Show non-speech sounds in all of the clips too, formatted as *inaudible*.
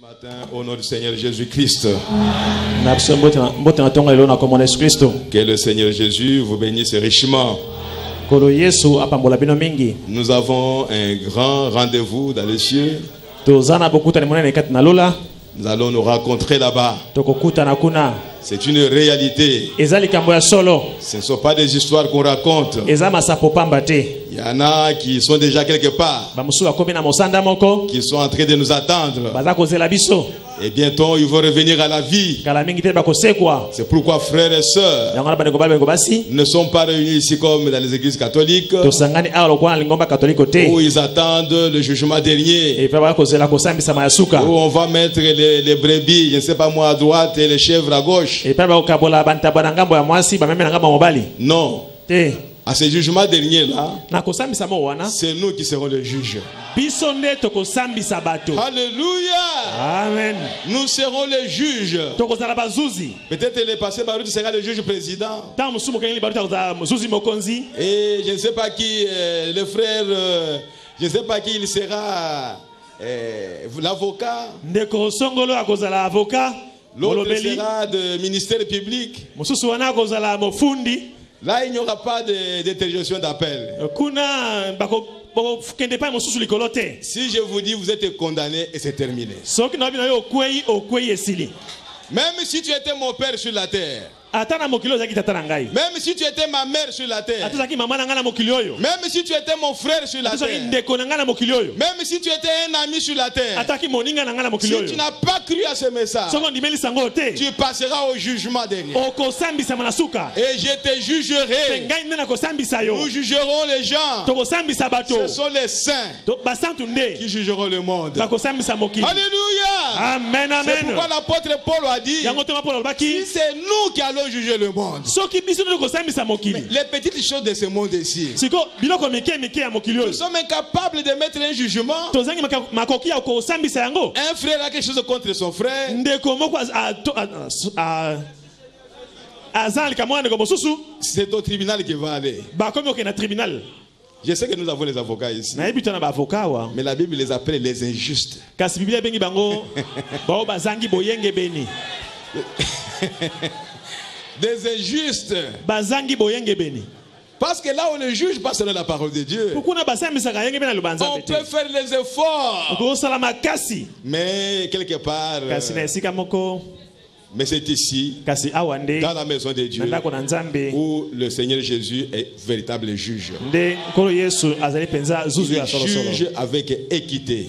Matin, au nom du Seigneur Jésus-Christ, que le Seigneur Jésus vous bénisse richement. Nous avons un grand rendez-vous dans les cieux. Nous allons nous rencontrer là-bas. C'est une réalité. Ce ne sont pas des histoires qu'on raconte. Il y en a qui sont déjà quelque part, qui sont en train de nous attendre. Et bientôt, ils vont revenir à la vie. C'est pourquoi, frères et sœurs, ne sommes pas réunis ici comme dans les églises catholiques, où ils attendent le jugement dernier. Où on va mettre les, les brebis, je ne sais pas moi, à droite et les chèvres à gauche. Non. À ce jugement oyo wana c'est nous qui serons les juges. Alléluia. amen Nous serons les juges. Peut-être le passé Baruch sera le juge président. Et je ne sais pas qui, euh, le frère, euh, je ne sais pas qui il sera, euh, l'avocat. L'autre sera de ministère public. Là, il n'y aura pas de- d'interjection d'appel. Si je vous dis vous êtes condamné et c'est terminé. Même si tu étais mon père sur la terre, même si tu étais ma mère sur la terre, même si tu étais mon frère sur la terre, même si tu étais un ami sur la terre, si tu n'as pas cru à ce message, tu passeras au jugement dernier. Et je te jugerai. Nous jugerons les gens. Ce sont les saints qui jugeront le monde. Alléluia. amen C'est amen pourquoi l'apôtre Paul a dit, si c'est nous qui allons juger le monde, les petites choses de ce monde ici, nous sommes incapables de mettre un jugement. Un frère a quelque chose contre son frère. C'est au tribunal qu'il va aller. Je sais que nous avons les avocats ici. Mais la Bible les appelle les injustes. *laughs* *laughs* Des injustes. Parce que là, on ne juge pas selon la parole de Dieu. On peut faire les efforts. Mais quelque part, euh, mais c'est ici, dans la maison de Dieu, où le Seigneur Jésus est véritable juge. Il juge avec équité.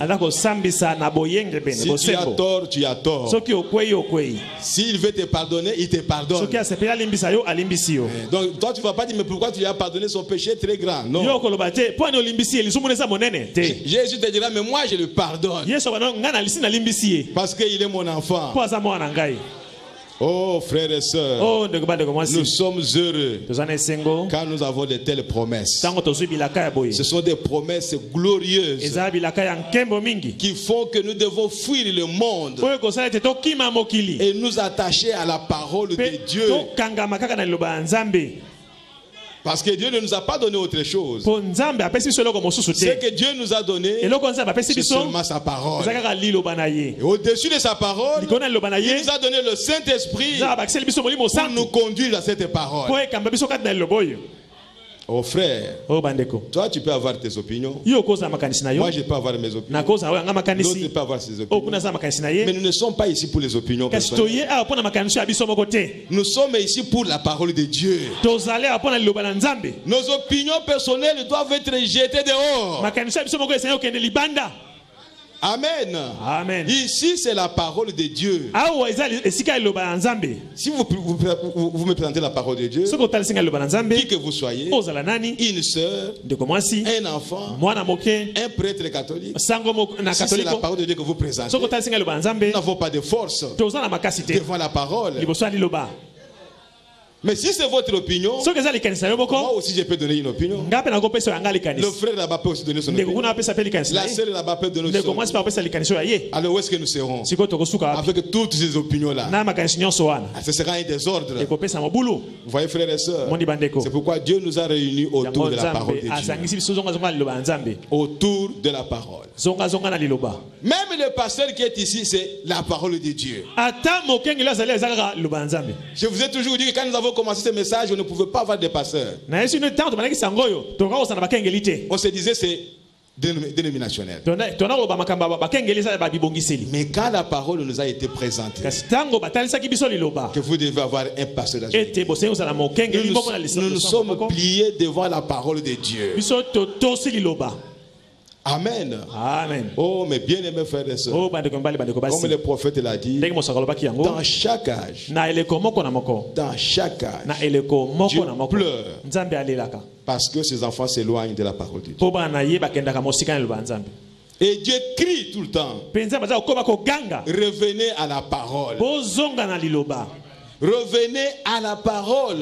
Si tu as tort, tu as tort. S'il veut te pardonner, il te pardonne. yo Donc toi, tu ne vas pas dire, mais pourquoi tu lui as pardonné son péché très grand? Non. Jésus te dira, mais moi, je le pardonne. Parce qu'il est mon enfant. Oh, frères et sœurs, o ndeko bandeko nous sommes heureux quand nous avons de telles promesses. Ce sont des promesses glorieuses qui font que nous devons fuir le monde et nous attacher à la parole de Dieu. Parce que Dieu ne nous a pas donné autre chose. Ce que Dieu nous a donné, c'est seulement sa parole. Et au-dessus de sa parole, il nous a donné le Saint-Esprit pour nous conduire à cette parole. Oh frère, bandeko toi tu peux avoir tes opinions. yo okozala makanisi na yo Moi je peux avoir mes opinions. makanisi peut avoir ses oyo opinions. kuna aza makanisi na Mais nous ne sommes pas ici pour les opinions personnelles. toye awa mpo na makanisi ya biso moko te Nous sommes ici pour la parole de Dieu. na liloba na nzambe Nos opinions personnelles doivent être jetées dehors. makanisi ya biso moko esengeli okende libanda Amen. amen Ici, c'est la parole de Dieu. Si vous, vous, vous- vous me présentez la parole de Dieu, qui que vous soyez, une sœur, mwasi un enfant, un prêtre catholique, si c'est la parole de Dieu que vous présentez, nous n'avons pas de force devant la parole. Mais si c'est votre opinion, moi aussi je peux donner une opinion. Le frère là-bas peut aussi donner son opinion. La sœur là-bas peut donner son ye Alors où est-ce que nous serons? Avec toutes ces opinions-là. Ah, Ce sera un désordre. Vous voyez, frères et sœurs C'est pourquoi Dieu nous a réunis autour de la parole de Dieu. Autour de la parole. Même le pasteur qui est ici, c'est la parole de Dieu. Je vous ai toujours dit que quand nous avons commencé ce message, on ne pouvait pas avoir de pasteur. na yesu ino ntango tobandaki sango oyo tokoka kosana bakengeli te On se disait c'est dénom- dénominationnel. Mais quand la parole nous a été présentée, que vous devez avoir un kozala nous, nous, nous sommes pliés devant la parole de Dieu. Amen. amen Oh, mes bien-aimés frères et sœurs, o bandeko mibali bandeko comme le prophète l'a dit, dans chaque âge, dans chaque âge, Dieu pleure. parce que ses enfants s'éloignent de la parole de Dieu. Et Dieu crie tout le temps, revenez à la parole. Revenez à la parole.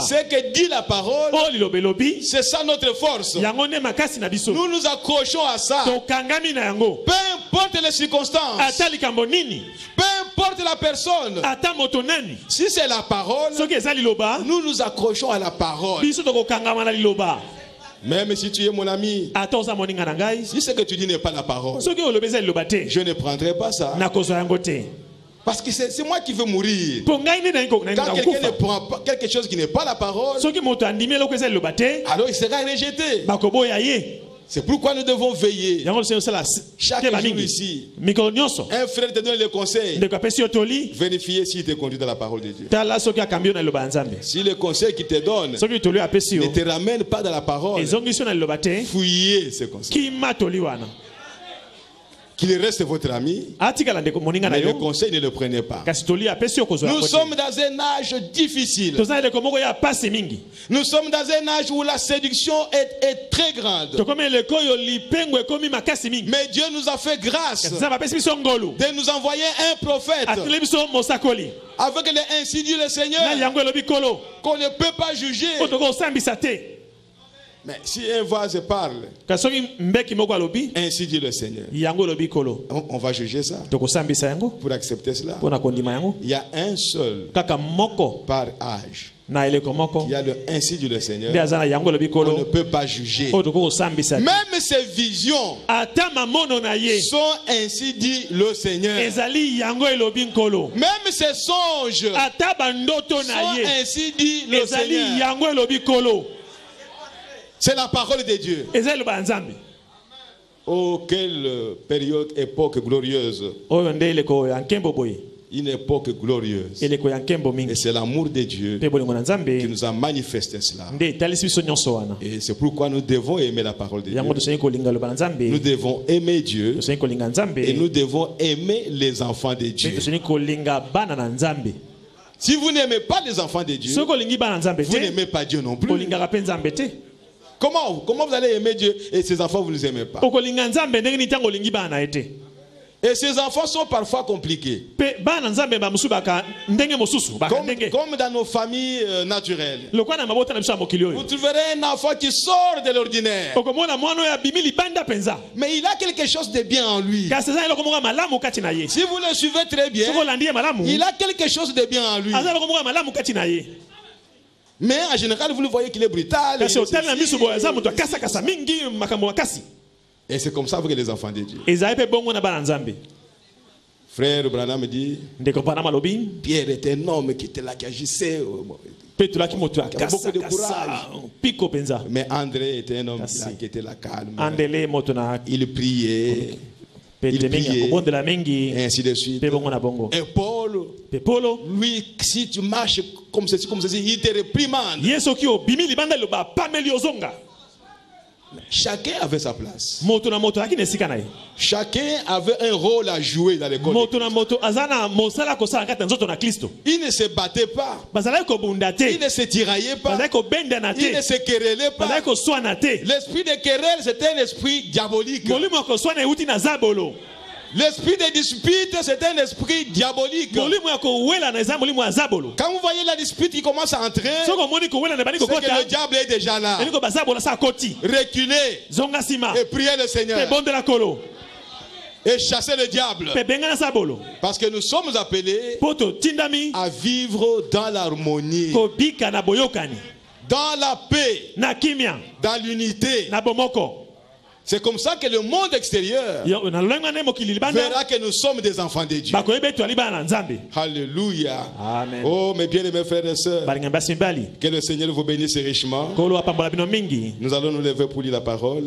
Ce que dit la parole, elobi. c'est ça notre force. Nous nous accrochons à ça. Peu importe les circonstances, peu importe la personne, si c'est la parole, nous nous accrochons à la parole. Même si tu es mon ami, si ce que tu dis n'est pas la parole, je ne prendrai pas ça. Parce que c'est moi qui veux mourir. Quand quelqu'un ne prend pas quelque chose qui n'est pas la parole, alors il sera rejeté. C'est pourquoi nous devons veiller. Chaque jour ici, un frère te donne le conseil. Vérifiez s'il te conduit dans la parole de Dieu. Si le conseil qu'il te donne ne te ramène pas dans la parole, fouillez ce conseil. Qu'il reste votre ami, mais le conseil ne le prenez pas. Nous sommes dans un âge difficile. Nous sommes dans un âge où la séduction est, est très grande. Mais Dieu nous a fait grâce de nous envoyer un prophète. Avec le ainsi dit le na Seigneur qu'on ne peut pas juger. Mais si un vase parle, ainsi dit le Seigneur, on, on va juger ça pour accepter cela. Il y a un seul par âge. Il y a le ainsi dit le Seigneur. On ne peut pas juger. Même ses visions sont ainsi dit le Seigneur. Même ses songes sont ainsi dit le Seigneur. C'est la parole de Dieu. Oh, quelle période, époque glorieuse. Une époque glorieuse. Et c'est l'amour de Dieu qui nous a manifesté cela. Et c'est pourquoi nous devons aimer la parole de Dieu. Nous devons aimer Dieu et nous devons aimer les enfants de Dieu. Si vous n'aimez pas les enfants de Dieu, vous n'aimez pas Dieu non plus. olingaka mpe nzambe te Comment, comment vous allez aimer Dieu et ses enfants, vous ne les aimez pas? Et ces enfants sont parfois compliqués. Comme, dans nos familles euh, naturelles. Vous trouverez un enfant qui sort de l'ordinaire. Mais il a quelque chose de bien en lui. Si vous le suivez très bien, il a quelque chose de bien en lui. Mais en général, vous le voyez qu'il est brutal. Et c'est comme ça avec les enfants de Dieu. Frère Branham dit pana malobi Pierre était un homme qui était là, qui agissait. euh, moto Avec beaucoup de courage. Mais André était un homme qui était là calme. Il priait, Il priait. et ainsi de suite. Et Paul, lui, si tu marches comme ceci, comme ceci, il te réprimande. ye soki obimi libanda liloba apameli ozonga Chacun avait sa place. Chacun avait un rôle à jouer dans l'école. Il ne se battait pas. Il ne se tiraillait pas. Il ne se querellait pas. L'esprit de querelle, c'était un esprit diabolique. L'esprit des disputes, c'est un esprit diabolique. Quand vous voyez la dispute qui commence à entrer, c'est que le diable est déjà là. Reculez et priez le Seigneur. Et chassez le diable. Parce que nous sommes appelés à vivre dans l'harmonie, dans la paix, dans l'unité. C'est comme ça que le monde extérieur verra que nous sommes des enfants de Dieu. Alléluia. amen Oh, mes bien-aimés frères et sœurs, que le Seigneur vous bénisse richement. Nous allons nous lever pour lire la parole.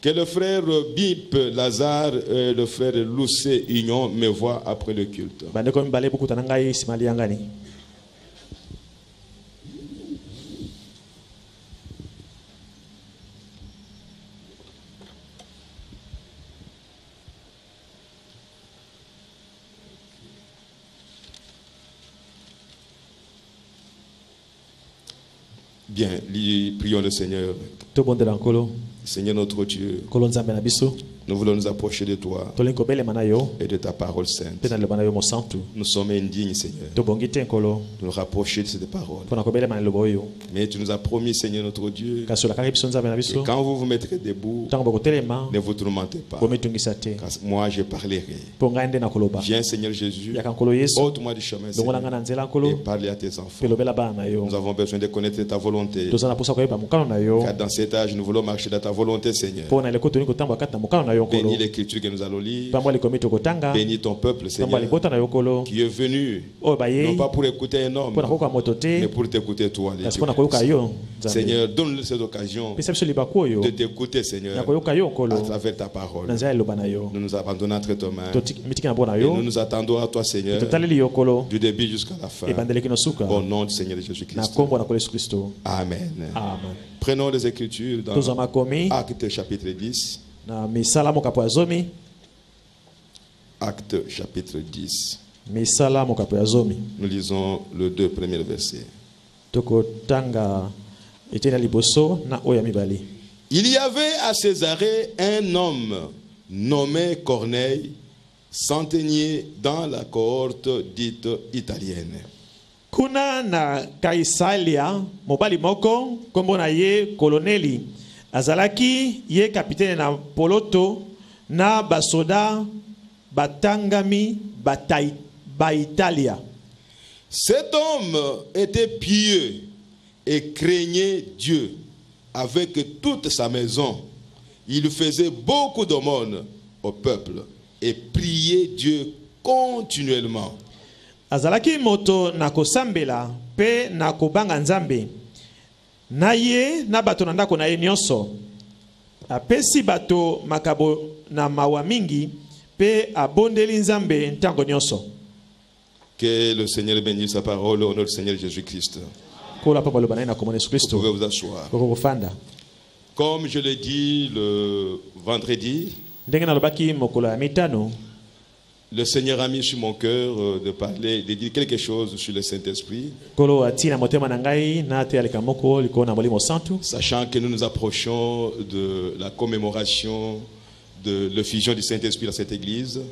Que le frère Bip Lazare et le frère Lucé Union me voient après le culte. bandeko mibale bokutana ngai nsima liyangani Bien, prions le Seigneur. Seigneur notre Dieu, nous voulons nous approcher de toi et de ta parole sainte. Nous sommes indignes, Seigneur, de nous rapprocher de cette parole. Mais tu nous as promis, Seigneur notre Dieu, que quand vous vous mettrez debout, ne vous tourmentez pas. Car moi, je parlerai. Viens, Seigneur Jésus, ôte-moi du chemin, Seigneur, et parle à tes enfants. Nous avons besoin de connaître ta volonté. Car dans cet âge, nous voulons marcher dans ta volonté, Seigneur. Bénis l'écriture que nous allons lire. Bénis ton peuple, Seigneur, qui est venu, oyo non bayei pas pour écouter un homme, mais pour t'écouter toi. Seigneur, donne-nous cette occasion de t'écouter, Seigneur, à travers ta parole. Nous nous abandonnons entre tes mains. Et nous nous attendons à toi, Seigneur, du début jusqu'à la fin. suka Au nom du Seigneur Jésus-Christ. kristo Amen. amen Prenons les Écritures dans Acte chapitre 10. Na misala mokapo ya zomi Acte chapitre 10. misala mokapo ya zomi Nous lisons le deux premiers versets. tokotanga eteni ya liboso na oyo ya mibale Il y avait à Césarée un homme nommé Corneille, centenier dans la cohorte dite italienne. kuna na kaisalia mobali moko nkombo na ye koloneli azalaki ye kapitene na poloto na basoda batangami baitalia Cet homme était pieux et craignait Dieu avec toute sa maison. Il faisait beaucoup d'aumônes au peuple et priait Dieu continuellement. azalaki moto na kosambela mpe na kobanga nzambe na ye na bato na ndako na ye nyonso apesi bato makabo na mawa mingi mpe abondeli nzambe ntango nyonso Que le Seigneur bénisse sa parole au nom du Seigneur Jésus-Christ. kola mpo baloba na ye na komona yesu Vous kristo pouvez vous asseoir. koko kofanda Comme je l'ai dit le vendredi, ndenge nalobaki mokolo ya mitano le Seigneur a mis sur mon cœur euh, de parler, de dire quelque chose sur le Saint-Esprit, sachant que nous nous approchons de la commémoration de l'effusion du Saint-Esprit dans cette église.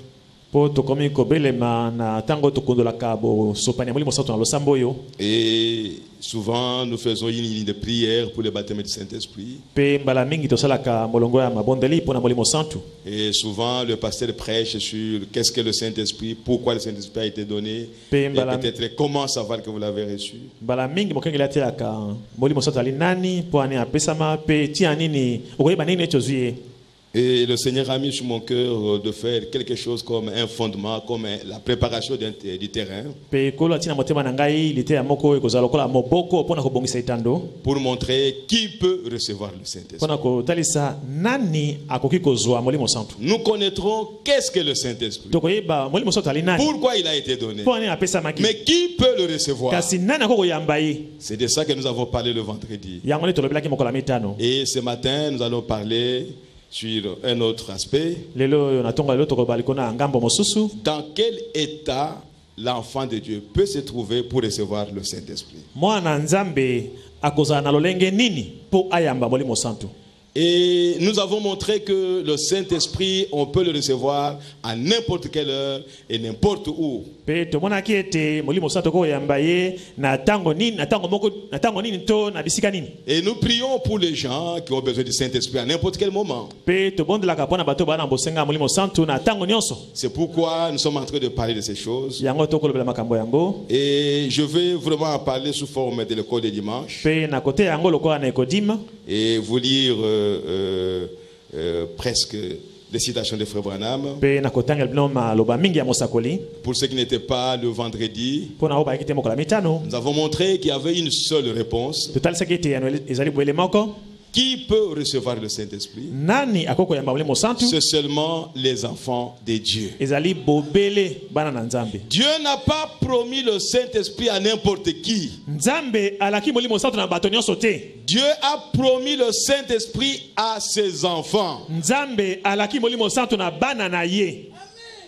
Mpo tokomi kobelema na ntango tokundolaka bosopani ya molimo santu na losambo oyo Et souvent, nous faisons une ligne de prière pour le baptême du Saint-Esprit. mpe mbala mingi tosalaka molongo ya mabondeli mpo na molimo santu Et souvent, le pasteur prêche sur qu'est-ce que le Saint-Esprit, pourquoi le Saint-Esprit a été donné, et peut-être comment savoir que vous l'avez reçu. mbala mingi mokengeli atiaka molimo santu ali nani mpo ani apesama mpe tia nini okoyeba nini eti ozwi ye Et le Seigneur a mis sur mon cœur euh, de faire quelque chose comme un fondement, comme la préparation du terrain, pour montrer qui peut recevoir le Saint-Esprit. Nous connaîtrons qu'est-ce que le Saint-Esprit, pourquoi il a été donné, mais qui peut le recevoir? C'est de ça que nous avons parlé le vendredi. Et ce matin, nous allons parler sur un autre aspect. Dans quel état l'enfant de Dieu peut se trouver pour recevoir le Saint-Esprit? Et nous avons montré que le Saint-Esprit, on peut le recevoir à n'importe quelle heure et n'importe où. Et nous prions pour les gens qui ont besoin du Saint-Esprit à n'importe quel moment. C'est pourquoi nous sommes en train de parler de ces choses. Et je vais vraiment en parler sous forme de l'école na ekodima et vous lire euh, presque les citations de Frère Branham. Pour ceux qui n'étaient pas le vendredi, nous avons montré qu'il y avait une seule réponse. Qui peut recevoir le Saint-Esprit? C'est seulement les enfants de Dieu. Dieu n'a pas promis le Saint-Esprit à n'importe qui. Dieu a promis le Saint-Esprit à ses enfants.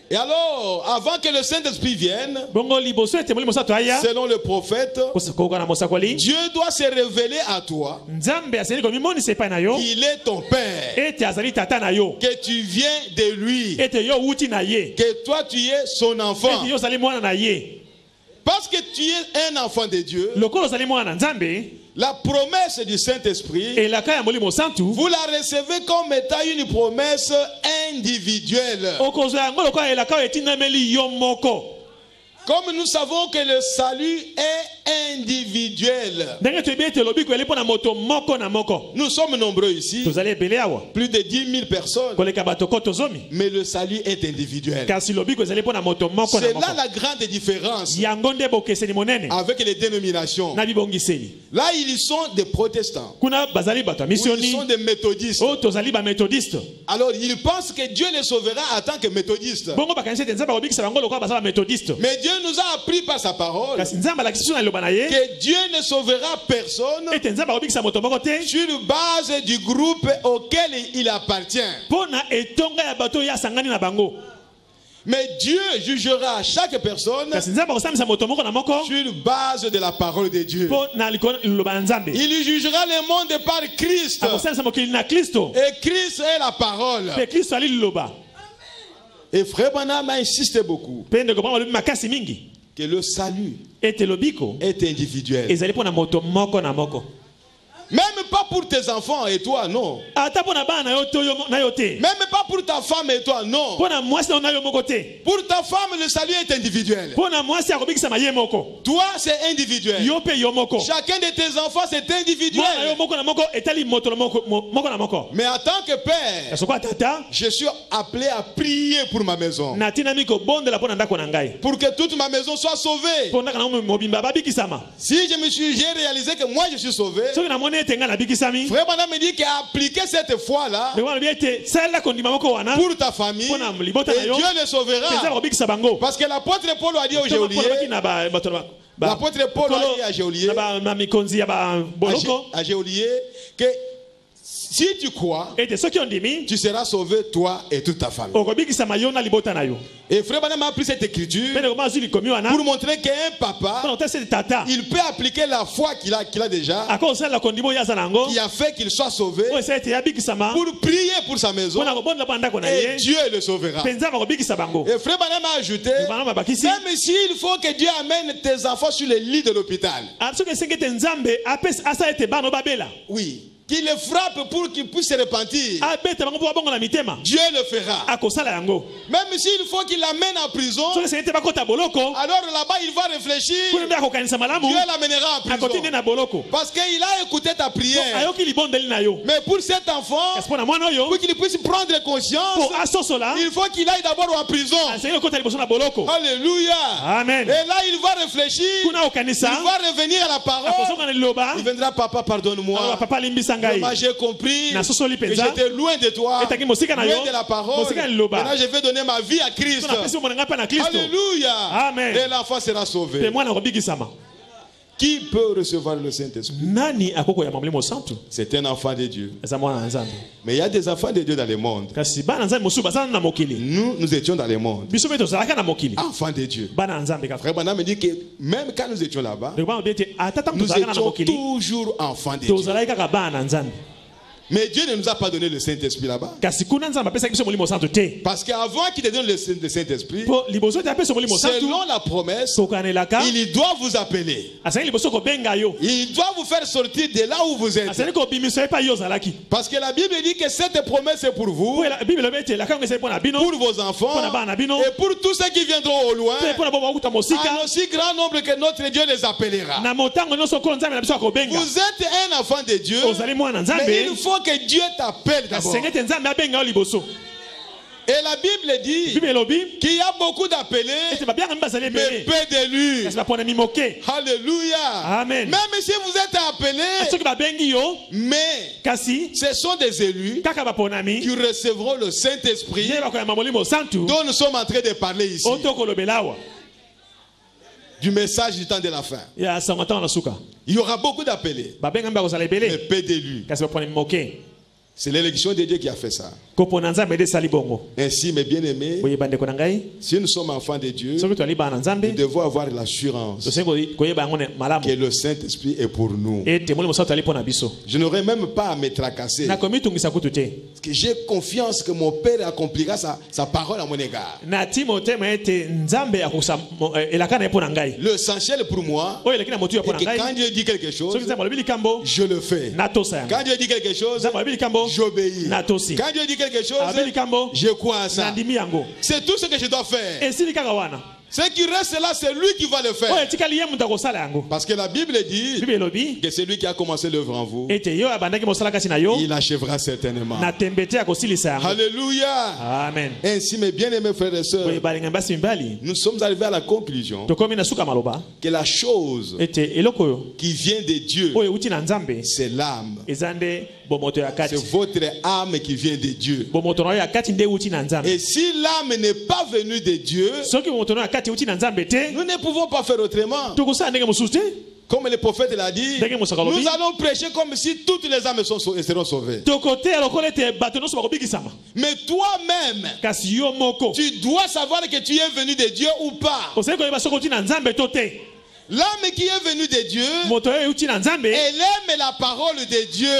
Et alors, avant que le Saint-Esprit vienne, selon le prophète, Dieu doit se révéler à toi. Qu'il est ton Père, que tu viens de lui, que toi tu es son enfant. Parce que tu es un enfant de Dieu, la promesse du Saint-Esprit, vous la recevez comme étant une promesse individuelle. Comme nous savons que le salut est individuel. Nous sommes nombreux ici, plus de 10 000 personnes, mais le salut est individuel. C'est là la grande différence. Avec les dénominations. Là, ils sont des protestants, ou ils sont des méthodistes. tozali bamethodiste Alors, ils pensent que Dieu les sauvera en tant que méthodistes. Mais Dieu nous a appris par sa parole que Dieu ne sauvera personne sur base du groupe auquel il appartient. Mais Dieu jugera chaque personne sur base de la parole de Dieu. Il jugera le monde par Christ. Et Christ est la parole. Et Frère Branham a insisté beaucoup que le salut est individuel. Même pas pour tes enfants et toi, non. Même pas pour ta femme et toi, non. Pour ta femme, le salut est individuel. Toi, c'est individuel. Chacun de tes enfants, c'est individuel. moko na moko etali moto na moko mo- moko na moko Mais en tant que père, je suis appelé à prier pour ma maison. Pour que toute ma maison soit sauvée. Si je me suis, j'ai réalisé que moi je suis sauvé. Frère Madame me dit qu'appliquer cette foi-là pour ta famille, et Dieu le sauvera. Parce que l'apôtre Paul a dit aux géoliers, L'apôtre Paul a dit à Géolier, à Géolier, que si tu crois, tu seras sauvé, toi et toute ta famille. Et Frère Madame a pris cette écriture pour montrer qu'un papa, il peut appliquer la foi qu'il a, qu'il a déjà, qui a fait qu'il soit sauvé, pour prier pour sa maison, et Dieu le sauvera. Et Frère Madame a ajouté, même s'il faut que Dieu amène tes enfants sur le lit de l'hôpital, oui, qu'il les frappe pour qu'ils puissent se repentir, Dieu le fera. Même s'il faut qu'il l'amène en prison, alors là-bas il va réfléchir, Dieu l'amènera en prison. Parce qu'il a écouté ta prière. Mais pour cet enfant, pour qu'il puisse prendre conscience, il faut qu'il aille d'abord en prison. Alléluia. amen Et là, il va réfléchir, il va revenir à la parole. Il viendra, papa, pardonne-moi. Ngai Moi, j'ai compris Nasosoli j'étais loin de toi, etaki mosika na yo loin de la parole. mosika na liloba Maintenant, je vais donner ma vie à Christ. so napesi bomona ngai mpe na kristo Alléluia. Amen. Et l'enfant sera mpe sauvé. mwana akobikisama Qui peut recevoir le Saint-Esprit? C'est un enfant de Dieu. Mais il y a des enfants de Dieu dans le monde. Nous, nous étions dans le monde. Enfants de Dieu. Frère me dit que même quand nous étions là-bas, ntango nous étions toujours enfants de Dieu. Mais Dieu ne nous a pas donné le Saint-Esprit là-bas. Parce qu'avant qu'il te donne le Saint- le Saint-Esprit, selon la promesse, il doit vous appeler. Il doit vous faire sortir de là où vous êtes. Parce que la Bible dit que cette promesse est pour vous, pour vos enfants et pour tous ceux qui viendront au loin, un aussi grand nombre que notre Dieu les appellera. Vous êtes un enfant de Dieu, mais il faut que Dieu t'appelle d'abord. Et la Bible dit qu'il y a beaucoup d'appelés, mais peu d'élus. Alléluia. Amen. Même si vous êtes appelés, mais ce sont des élus qui recevront le Saint-Esprit dont nous sommes en train de parler ici, du message du temps de la fin. Il y aura beaucoup d'appelés, mais peu d'élus. C'est l'élection de Dieu qui a fait ça. Ainsi, mes bien-aimés, si nous sommes enfants de Dieu, nous devons avoir l'assurance que le Saint-Esprit est pour nous. Je n'aurai même pas à me tracasser. Parce que j'ai confiance que mon Père accomplira sa, sa parole à mon égard. eh, L'essentiel pour moi, est que quand Dieu dit quelque chose, je le fais. Quand Dieu dit quelque chose, j'obéis. Quand Dieu dit quelque chose, alobi likambo je crois à ça. C'est tout ce que je dois faire. Ce qui reste là, c'est lui qui va le faire. Parce que la Bible dit que c'est lui qui a commencé l'œuvre en vous. Il achèvera certainement. Alléluia. amen Ainsi, mes bien-aimés frères et sœurs, nous sommes arrivés à la conclusion que la chose qui vient de Dieu, c'est l'âme. C'est votre âme qui vient de Dieu. Et si l'âme n'est pas venue de Dieu, nous ne pouvons pas faire autrement. Comme le prophète l'a dit, nous allons prêcher comme si toutes les âmes sont, seront sauvées. Mais toi-même, tu dois savoir que tu es venu de Dieu ou pas. L'âme qui est venue de Dieu, elle aime la parole de Dieu.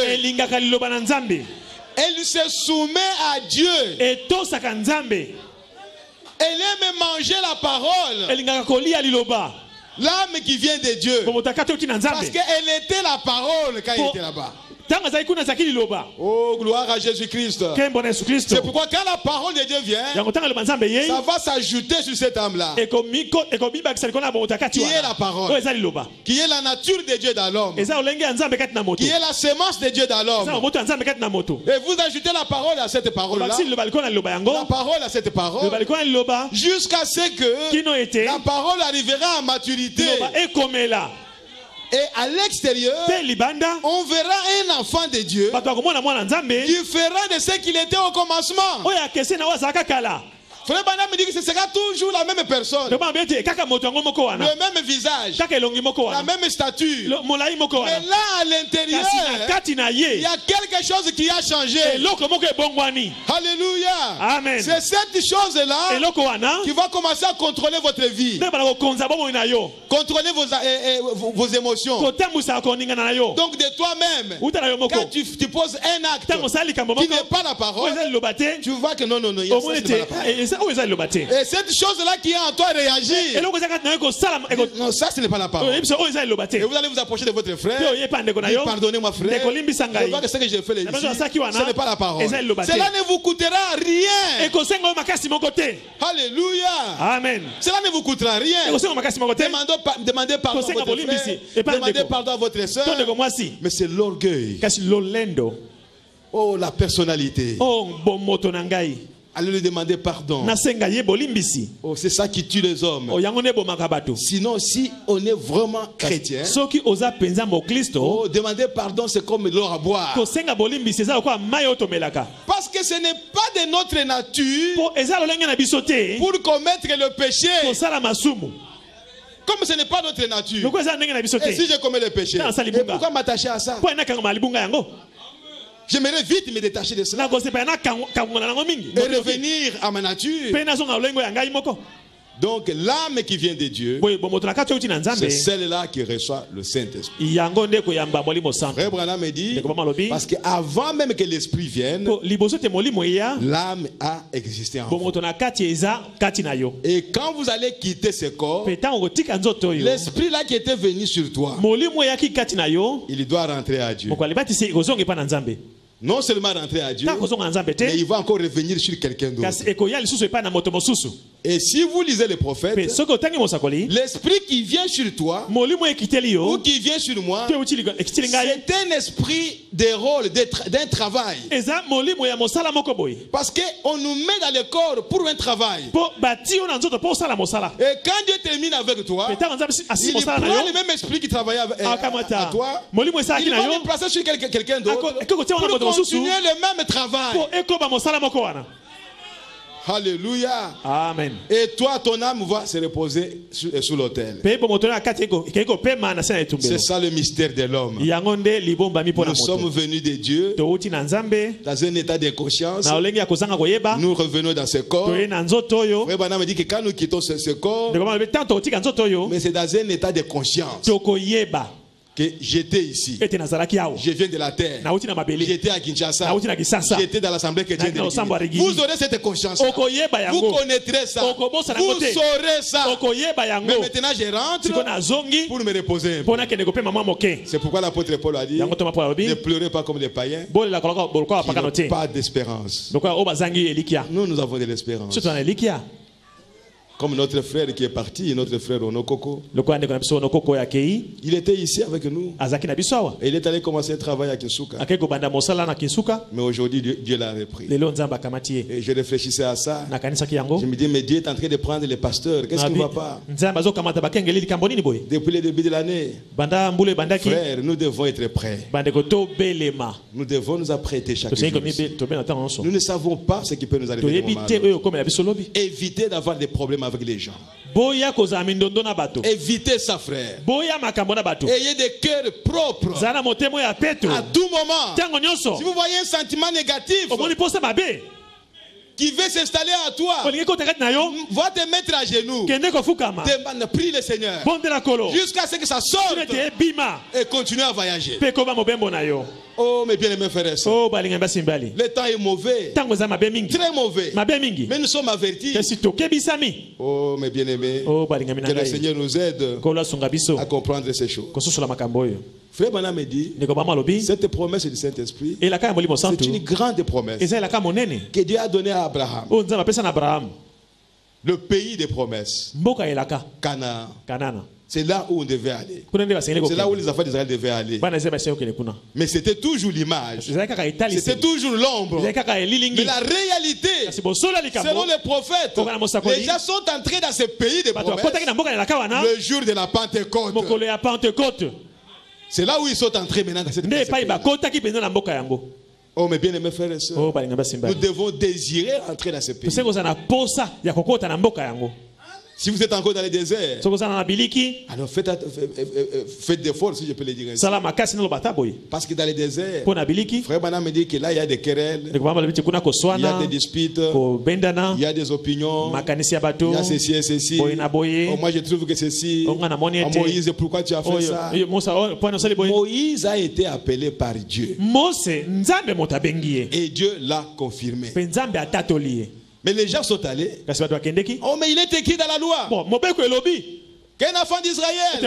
Elle se soumet à Dieu. Elle aime manger la parole. L'âme qui vient de Dieu. Parce qu'elle était la parole quand Pour- était là-bas. Oh, gloire à Jésus-Christ. C'est pourquoi quand la parole de Dieu vient, ça va s'ajouter sur cette âme-là, Qui est la parole? qui est la nature de Dieu dans l'homme, qui est la sémence de Dieu dans l'homme? Et vous ajoutez la parole à cette parole-là, la parole à cette parole, jusqu'à ce que la parole arrivera en maturité. Et à l'extérieur, on verra un enfant de Dieu nzambe. différent de ce qu'il était au commencement. Frère Branham me dit que ce sera toujours la même personne, le même visage, la même stature. Mais là, à l'intérieur, il y a quelque chose qui a changé. Alléluia. Amen. C'est cette chose-là qui va commencer à contrôler votre vie, contrôler vos, eh, eh, vos, vos émotions. Donc de toi-même, quand tu, tu poses un acte qui n'est pas la parole, tu vois que non, non, non, il y a ça, Et cette chose-là qui est en toi réagit. Non, ça, ce n'est pas la parole. Et vous allez vous approcher de votre frère. Pardonnez-moi, frère. Je vois que ce que j'ai fait ce n'est pas la parole. Cela ne vous coûtera rien. Alléluia. amen Cela ne vous coûtera rien. Demandez, pa- demandez pardon à votre frère. Demandez pardon à votre soeur. Mais c'est l'orgueil. Oh, la personnalité. o bomoto na ngai Allez lui demander pardon. Oh, c'est ça qui tue les hommes. o yango nde ebomaka bato Sinon, si on est vraiment chrétien, oh, demander pardon, c'est comme l'eau à boire. Parce que ce n'est pas de notre nature pour commettre le péché. Comme ce n'est pas notre nature. Et si je commets le péché, et pourquoi m'attacher à ça mpo enakangama libunga yango J'aimerais vite me détacher de cela. Et revenir à ma nature. Donc l'âme qui vient de Dieu, c'est celle-là qui reçoit le Saint-Esprit. Frère Branham me dit, parce qu'avant même que l'Esprit vienne, eya l'âme a existé en vous. Et quand vous allez quitter ce corps, mpe ntango kotika nzoto oyo l'Esprit là qui était venu sur toi, il doit rentrer à Dieu. Non seulement rentrer à Dieu, mais il va encore revenir sur quelqu'un d'autre. Et si vous lisez les prophètes, l'Esprit qui vient sur toi, ou qui vient sur moi, c'est un esprit de rôle, d'un travail. Parce qu'on nous met dans le corps pour un travail. Et quand Dieu termine avec toi, il prend le même esprit qui travaillait avec, à akamata toi. Il va le placer sur quelqu'un d'autre pour continuer le même travail. mpo ekoba mosala moko wana Alléluia. amen Et toi, ton âme va se reposer sous, euh, sous l'autel. C'est ça le mystère de l'homme. Nous sommes venus de Dieu dans un état de conscience. Nous revenons dans ce corps. Frère dit que quand nous quittons ce, ce corps, mais c'est dans un état de conscience que j'étais ici. Je viens de la terre. J'étais à Kinshasa. J'étais dans l'assemblée chrétienne de Rigini. Vous aurez cette conscience. Vous connaîtrez ça. Vous saurez ça. Mais maintenant, je rentre pour me reposer C'est pourquoi l'apôtre Paul a dit ne pleurez pas comme les païens qui pas d'espérance. Nous, nous avons de l'espérance. so tozala na elikya Comme notre frère qui est parti, notre frère Onokoko, il était ici avec nous. Et il est allé commencer un travail à Kinsuka. Mais aujourd'hui, Dieu, Dieu l'a repris. Et je réfléchissais à ça. Je me dis, mais Dieu est en train de prendre les pasteurs. Qu'est-ce qui ne va pas? Depuis le début de l'année, frère, nous devons être prêts. Nous devons nous apprêter chaque jour. Nous ne savons pas ce qui peut nous arriver. à Évitez d'avoir des problèmes avec les gens. Évitez ça, frère. Ayez des cœurs propres à tout moment. Si vous voyez un sentiment négatif qui veut s'installer à toi, yo. Va te mettre à genoux. Demande, prie le Seigneur. Jusqu'à ce que ça sorte. et continue à voyager. Oh, mes bien-aimés frères et sœurs, o balinga basimbali. Le temps est mauvais, très mauvais. Mais nous sommes avertis. Oh, mes bien-aimés, o balingami na que le Seigneur nous aide à comprendre ces choses. Frère Branham me dit, cette promesse du Saint-Esprit, c'est une grande promesse. Que Dieu a donnée à Abraham. abrahamu Le pays des promesses, Canaan. C'est là où on devait aller. C'est là où les enfants d'Israël devaient aller. Mais c'était toujours l'image. C'était toujours l'ombre. Mais la réalité, selon les prophètes, les gens sont entrés dans ce pays des promesses le jour de la Pentecôte. C'est là où ils sont entrés maintenant dans cette pays. Oh, mes bien-aimés frères et sœurs, o balinga nous devons désirer entrer dans ce pays. Si vous êtes encore dans le désert, alors faites, faites, faites d'efforts, si je peux le dire ainsi. Parce que dans le désert, Frère Branham me dit que là, il y a des querelles, il y a des disputes, il y a des opinions, il y a ceci et ceci. Oh, moi, je trouve que ceci. Oh, Oh. Moïse, pourquoi tu as fait ça? Moïse a été appelé par Dieu et Dieu l'a confirmé. Mais les gens sont allés. Oh, mais il est écrit dans la loi. Bon qu'un enfant d'Israël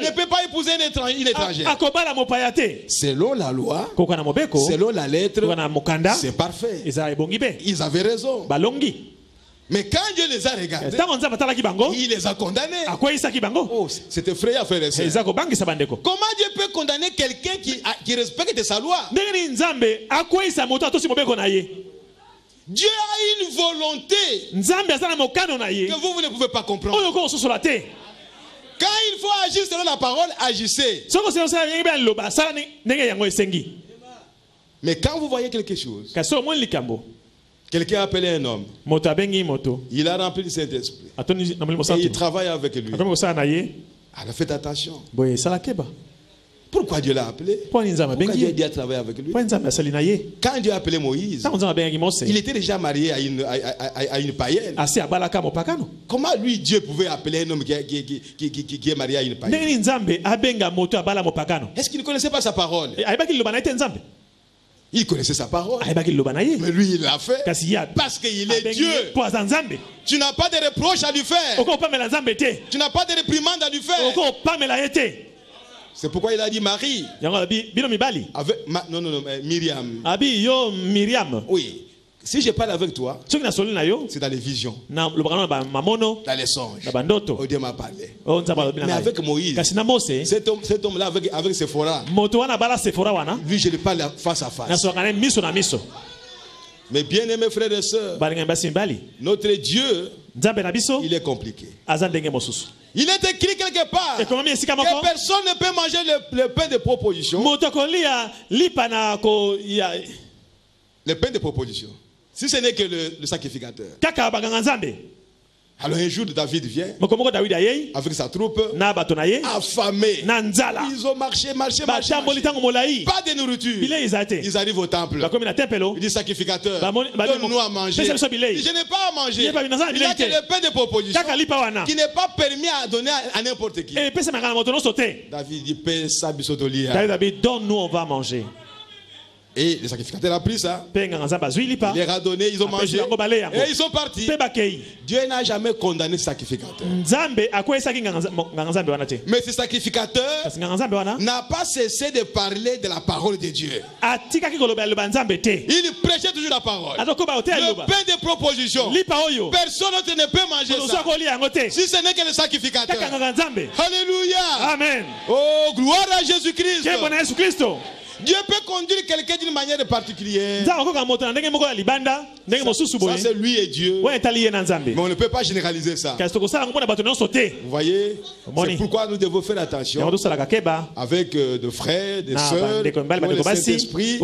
ne peut pas épouser une étrangère. Selon la loi, selon la lettre, c'est parfait. Ils avaient raison. Mais quand Dieu les a regardés, il les a condamnés. Oh, c'est effrayant, frère et bandeko. Comment Dieu peut condamner quelqu'un qui respecte sa loi? Dieu a une volonté que vous, vous ne pouvez pas comprendre. Quand il faut agir selon la parole, agissez. Mais quand vous voyez quelque chose, quelqu'un a appelé un homme, il a rempli du Saint-Esprit, et il travaille avec lui. Alors faites attention. Pourquoi Dieu l'a appelé? Pourquoi Dieu a dit à travailler avec lui? Quand Dieu a appelé Moïse, il était déjà marié à une, à, à- à- à une païenne. Comment lui, Dieu pouvait appeler un homme qui, qui- qui- qui- est marié à une païenne? Est-ce qu'il ne connaissait pas sa parole? Eh, Il connaissait sa parole. Mais lui, il l'a fait. Parce qu'il est Dieu. Tu n'as pas de reproche à lui faire. Tu n'as pas de réprimande à lui faire. okoki kopamela ye te C'est pourquoi il a dit Marie. Avec, ma- non, non, non, Myriam. abi yo miriam Oui. Si je parle avec toi, c'est dans les visions, dans les songes. bandoto Oh, Dieu m'a parlé. na Mais avec Moïse, cet homme, cet homme-là avec, avec Sephora, lui, je lui parle face à face. Mais bien aimés frères et sœurs, notre Dieu, il est compliqué. Il est écrit quelque part que personne ne peut manger le, le pain de proposition. Le pain de proposition. Si ce n'est que le, le sacrificateur. Alors un jour, David vient avec sa troupe, affamé. Ils ont marché, marché, marché. marché. Pas de nourriture. Ils arrivent au temple. bakomi na tempelo Il dit sacrificateur, donne-nous à manger. Je n'ai pas à manger. Il a bilei que le pain de proposition qui n'est pas permis à donner à, n'importe qui. te David dit, paix, ça, bisotolia. david abi donne nous on va manger Et le sacrificateur a pris ça. Il leur a donné, ils ont mangé. yango. Et ils sont partis. Dieu n'a jamais condamné ce sacrificateur. Mais ce sacrificateur n'a pas cessé de parler de la parole de Dieu. Il prêchait toujours la parole. Le pain de proposition. lipa oyo Personne ne peut manger ça. Si ce n'est que le sacrificateur. Alléluia. amen Oh, gloire à Jésus-Christ. Dieu peut conduire quelqu'un d'une manière particulière. Ça, c'est lui et Dieu. Mais on ne peut pas généraliser ça. Vous voyez. C'est pourquoi nous devons faire attention avec euh, de frères, des sœurs, le Saint-Esprit.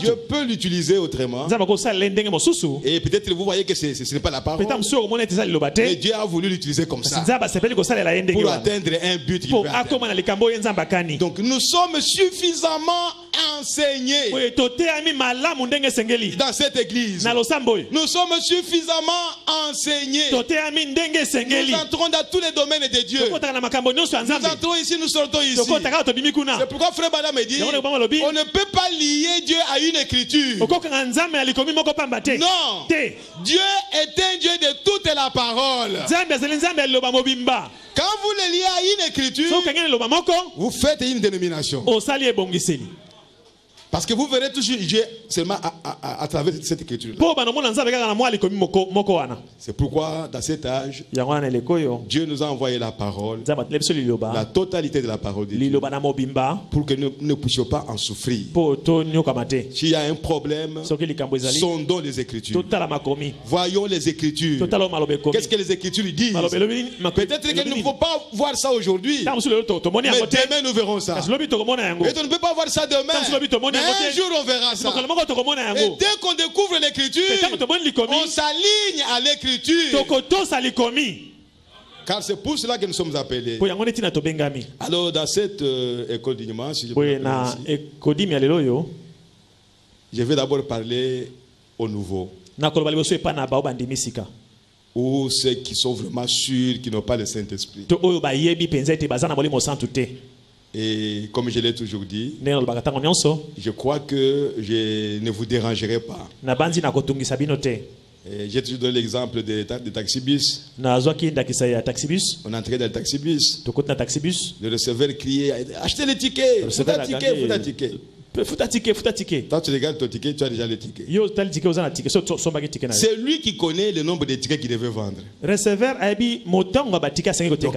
Dieu peut l'utiliser autrement. Et peut-être vous voyez que ce n'est pas la parole. Mais Dieu a voulu l'utiliser comme ça pour atteindre un but Donc nous sommes suffisamment esengeli dans cette église. Nous sommes suffisamment enseignés. Nous entrons dans tous les domaines de Dieu. Nous entrons ici, nous sortons ici. C'est pourquoi Frère Bala me dit on ne peut pas lier Dieu à une écriture. Non. Dieu est un Dieu de toute la parole. Quand vous le liez à une écriture, vous faites une dénomination. Parce que vous verrez toujours Dieu seulement à, à- à- à travers cette écriture. mpo banomona nzambe kaka na mwa likomi moko moko wana. C'est pourquoi dans cet âge, Dieu nous a envoyé la parole, la totalité de la parole de Dieu, pour que nous ne puissions pas en souffrir. S'il y a un problème, sondons les Écritures. Voyons les Écritures. Qu'est-ce que les Écritures disent? Peut-être qu'il ne faut pas voir ça aujourd'hui, mais demain nous verrons ça. Et on ne peut pas voir ça demain. Un jour on verra ça. Et dès qu'on découvre l'écriture, on s'aligne à l'écriture. Car c'est pour cela que nous sommes appelés. Alors, dans cette euh, école d'ignement, si je, je vais d'abord parler bandimi sika. Ou ceux qui sont vraiment sûrs qu'ils n'ont pas le Saint-Esprit. Et comme je l'ai toujours dit, je crois que je ne vous dérangerai pas. J'ai toujours donné l'exemple des ta- des taxibus. On est entré dans le taxibus. Le receveur criait Achetez le ticket un ticket, un ticket. Futa futa Quand tu regardes ton ticket, tu as déjà le ticket. yo so C'est lui qui connaît le nombre de tickets qu'il devait vendre. receveur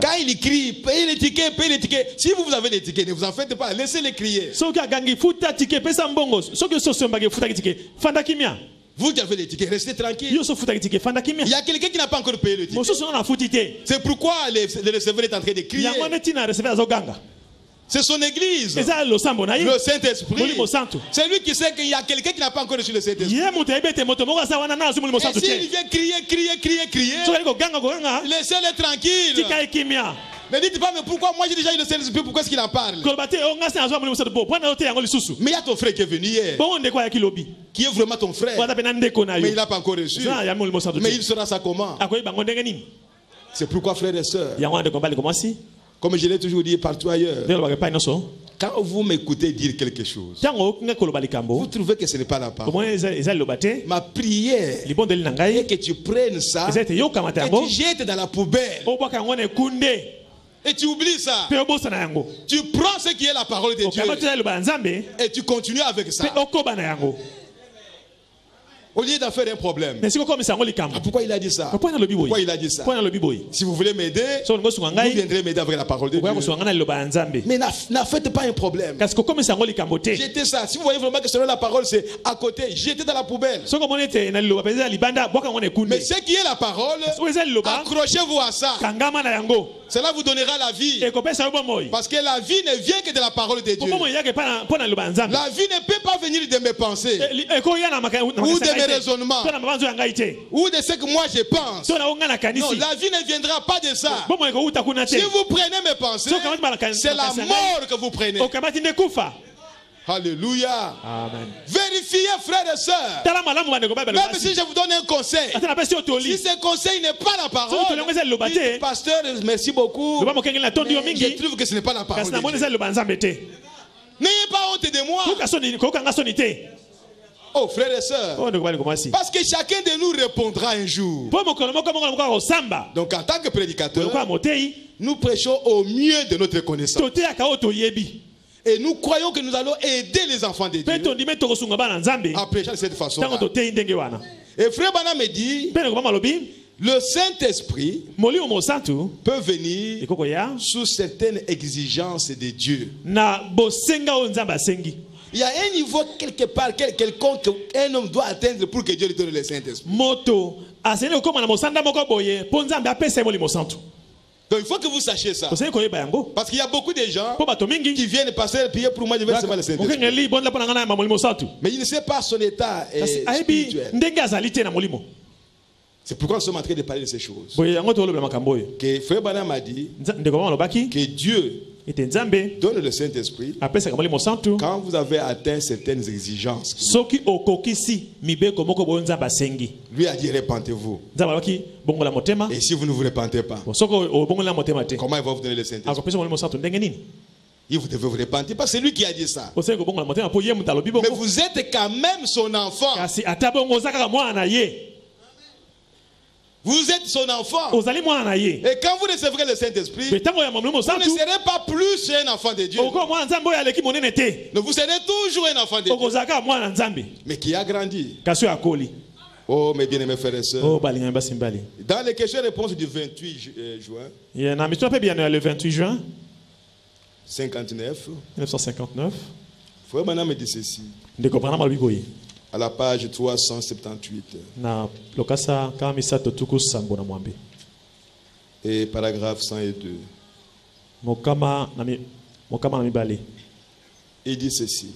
quand il crie, payez les tickets, payez les tickets. Si vous, vous avez les tickets, ne vous en faites pas, laissez-les crier. soki agangi futa pesa mbongo fanda kimia Vous qui avez les tickets, restez tranquille. Il y a quelqu'un qui n'a pas encore payé le ticket. C'est pourquoi le, le receveur est en train de crier. C'est son église. Le Saint-Esprit. C'est lui qui sait qu'il y a quelqu'un qui n'a pas encore reçu le Saint-Esprit. Et s'il vient crier, crier, crier, crier, laissez-le tranquille. Ne dites pas, mais pourquoi moi j'ai déjà eu le Saint-Esprit, pourquoi est-ce qu'il en parle? Koloba te o nga se azwa molimo santu po mpo na yo te yango lisusu. Mais il y a ton frère qui est venu hier, qui est vraiment ton frère, mais il n'a pas encore reçu. Mais il sera ça comment C'est pourquoi, frères et sœurs, comme je l'ai toujours dit partout ailleurs, quand vous m'écoutez dire quelque chose, vous trouvez que ce n'est pas la parole. Ma prière est que tu prennes ça et tu jettes dans la poubelle. Et tu oublies ça. Tu prends ce qui est la parole de Dieu et tu continues avec ça. Au lieu d'en faire un problème. Ah, pourquoi il a dit ça? Pourquoi il a dit ça? Si vous voulez m'aider, vous viendrez m'aider avec la parole de Dieu. Mais n'en faites pas un problème. Jetez ça. Si vous voyez vraiment que selon la parole, c'est à côté, jetez dans la poubelle. Mais ce qui est la parole, accrochez-vous à ça. Cela vous donnera la vie. Parce que la vie ne vient que de la parole de Dieu. La vie ne peut pas venir de mes pensées ou de mes raisonnements ou de ce que moi je pense. Non, la vie ne viendra pas de ça. Si vous prenez mes pensées, c'est la mort que vous prenez. Alléluia. amen Vérifiez, frères et sœurs. Même si je vous donne un conseil, si ce conseil n'est pas la parole, dites, pasteur, merci beaucoup. Mais je trouve que ce n'est pas la parole. N'ayez pas honte de moi. Oh, frères et sœurs. mwasi Parce que chacun de nous répondra un jour. Donc, en tant que prédicateur, nous prêchons au mieux de notre connaissance. Et nous croyons que nous allons aider les enfants de Dieu à prêcher de cette façon. Et frère Bana me dit, le Saint-Esprit peut venir sous certaines exigences de Dieu. Il y a un niveau quelque part, quel- quelconque qu'un homme doit atteindre pour que Dieu lui donne le Saint-Esprit. Donc il faut que vous sachiez ça. Parce qu'il y a beaucoup de gens qui viennent passer prier pour moi, je vais recevoir le Saint-Esprit. Mais il ne sait pas son état eh, spirituel. C'est pourquoi nous sommes en train de parler de ces choses. Que Frère Bana m'a dit que Dieu donne le Saint-Esprit. Quand vous avez atteint certaines exigences. Lui a dit repentez-vous. Et si vous ne vous repentez pas, comment il va vous donner le Saint-Esprit? Il vous devez vous repentir parce que c'est lui qui a dit ça. Mais vous êtes quand même son enfant. kasi ata bongo oza kaka mwana na ye Vous êtes son enfant. Et quand vous recevrez le Saint-Esprit, vous ne serez pas plus un enfant de Dieu. Mais vous serez toujours un enfant de Dieu. Mais qui a grandi. Oh, mes bien-aimés frères et sœurs. o balingami basimbali Dans les questions-réponses du 28 ju- euh, juin. Le 28 juin? 59, 1959 Frère Branham me dit ceci, à la page 378 na lokasa kaka misato tuku sambo na mwambe et paragraphe 102. mokama na, mi, mokama na mibale Il dit ceci.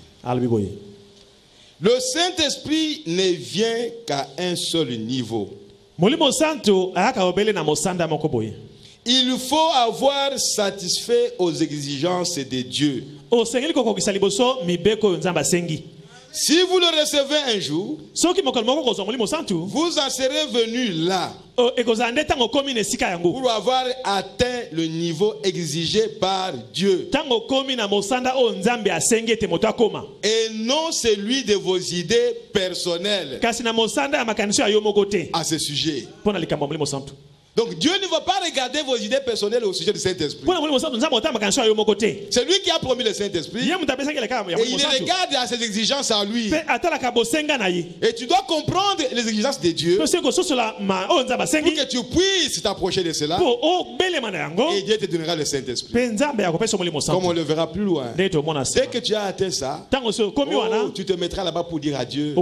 Le Saint-Esprit ne vient qu'à un seul niveau. molimo santu ayaka obele na mosanda moko boye Il faut avoir satisfait aux exigences de Dieu. osengeli kokokisa liboso mibeko oyo nzambe asengi Si vous le recevez un jour, vous en serez venu là yango. pour avoir atteint le niveau exigé par Dieu. Et non celui de vos idées personnelles. À ce sujet. Donc Dieu ne va pas regarder vos idées personnelles au sujet du Saint-Esprit. C'est lui qui a promis le Saint-Esprit et il regarde à ses exigences à lui. Et tu dois comprendre les exigences de Dieu pour que tu puisses t'approcher de cela et Dieu te donnera le Saint-Esprit. Comme on le verra plus loin. Dès que tu as atteint ça, oh, tu te mettras là-bas pour dire à Dieu,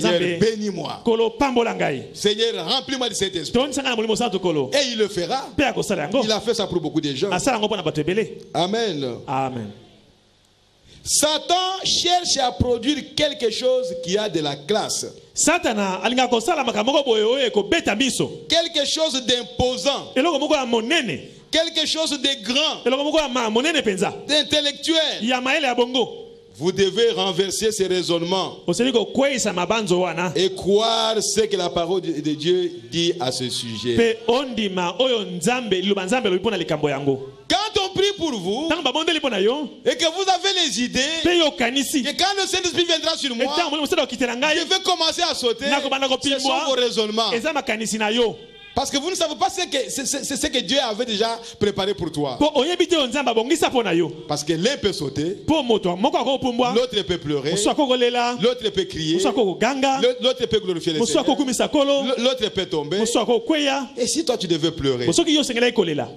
Seigneur, bénis-moi. Seigneur, remplis-moi du Saint-Esprit. Et il le fera. Il a fait ça pour beaucoup de gens. Amen. amen. Satan cherche à produire quelque chose qui a de la classe, quelque chose d'imposant, quelque chose de grand, d'intellectuel. Vous devez renverser ces raisonnements et croire ce que la parole de Dieu dit à ce sujet. Quand on prie pour vous et que vous avez les idées, que quand le Saint-Esprit viendra sur moi, je vais commencer à sauter. Ce sont vos raisonnements. Parce que vous ne savez pas ce que, c'est, ce que Dieu avait déjà préparé pour toi. Parce que l'un peut sauter, l'autre peut pleurer, l'autre peut crier, l'autre peut glorifier le Seigneur, l'autre peut tomber. Et si toi tu devais pleurer,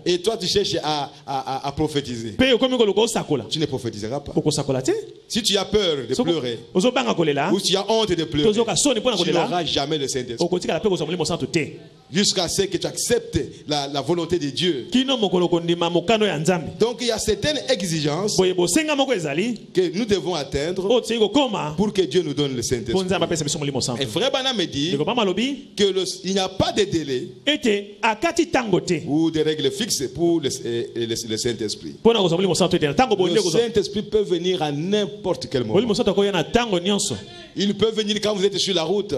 et toi tu cherches à, à- à- à prophétiser, tu ne prophétiseras pas. Si tu as peur de pleurer, ou tu as honte de pleurer, tu n'auras jamais le Saint-Esprit. Jusqu'à ce que tu acceptes la, la volonté de Dieu. Donc il y a certaines exigences que nous devons atteindre kokóma pour que Dieu nous donne le Saint-Esprit. Et frère Bana me dit ndeko mama alobi que le- il n'y a pas de délai ou de règles fixes pour le, le- le Saint-Esprit. Le Saint-Esprit peut venir à n'importe quel moment. Il peut venir quand vous êtes sur la route.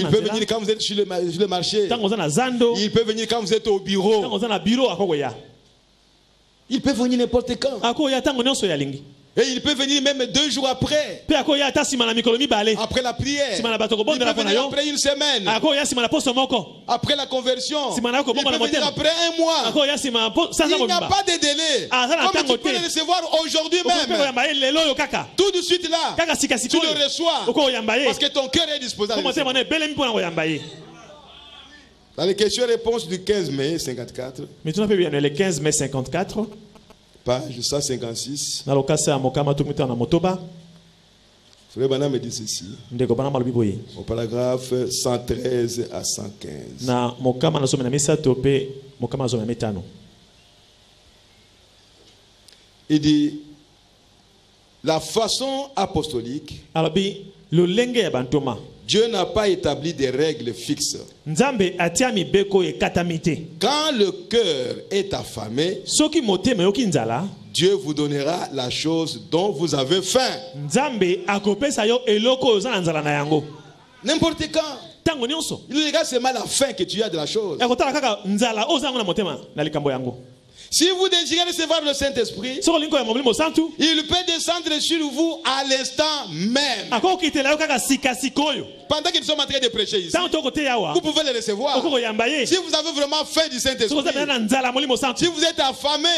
Il peut venir quand vous êtes sur le, ma- sur le marché. Il peut venir quand vous êtes au bureau. Il peut venir n'importe quand. Et il peut venir même deux jours après, après la prière. Il peut venir après une semaine, après la conversion. Il peut venir après un mois. Il n'y a pas de délai. Ah, Comme tu peux le recevoir aujourd'hui même. Tout de suite là. Tu le reçois. Parce que ton cœur est disposé à po le recevoir. motema na ebelemi mpo na koyamba ye Dans les questions-réponses du 15 mai 54, mituna mpe biyano ele 15 mai 54 page 156, na lokasa ya mokama toki mitano na motoba Frère Bana me dit ceci, ndeko bana malobi boye au paragraphe 113 à 115. na mokama na zomi na misato mpe mokama na zomi na mitano Il dit, la façon apostolique, alobi lolenge ya bantoma Dieu n'a pas établi des règles fixes. Quand le cœur est affamé, Dieu vous donnera la chose dont vous avez faim. N'importe quand. Il regarde seulement la faim que tu as de la chose. Si vous désirez recevoir le Saint-Esprit, il peut descendre sur vous à l'instant même. Pendant que nous sommes en train de prêcher ici, vous pouvez le recevoir. Si vous avez vraiment faim du Saint-Esprit, si vous êtes affamé,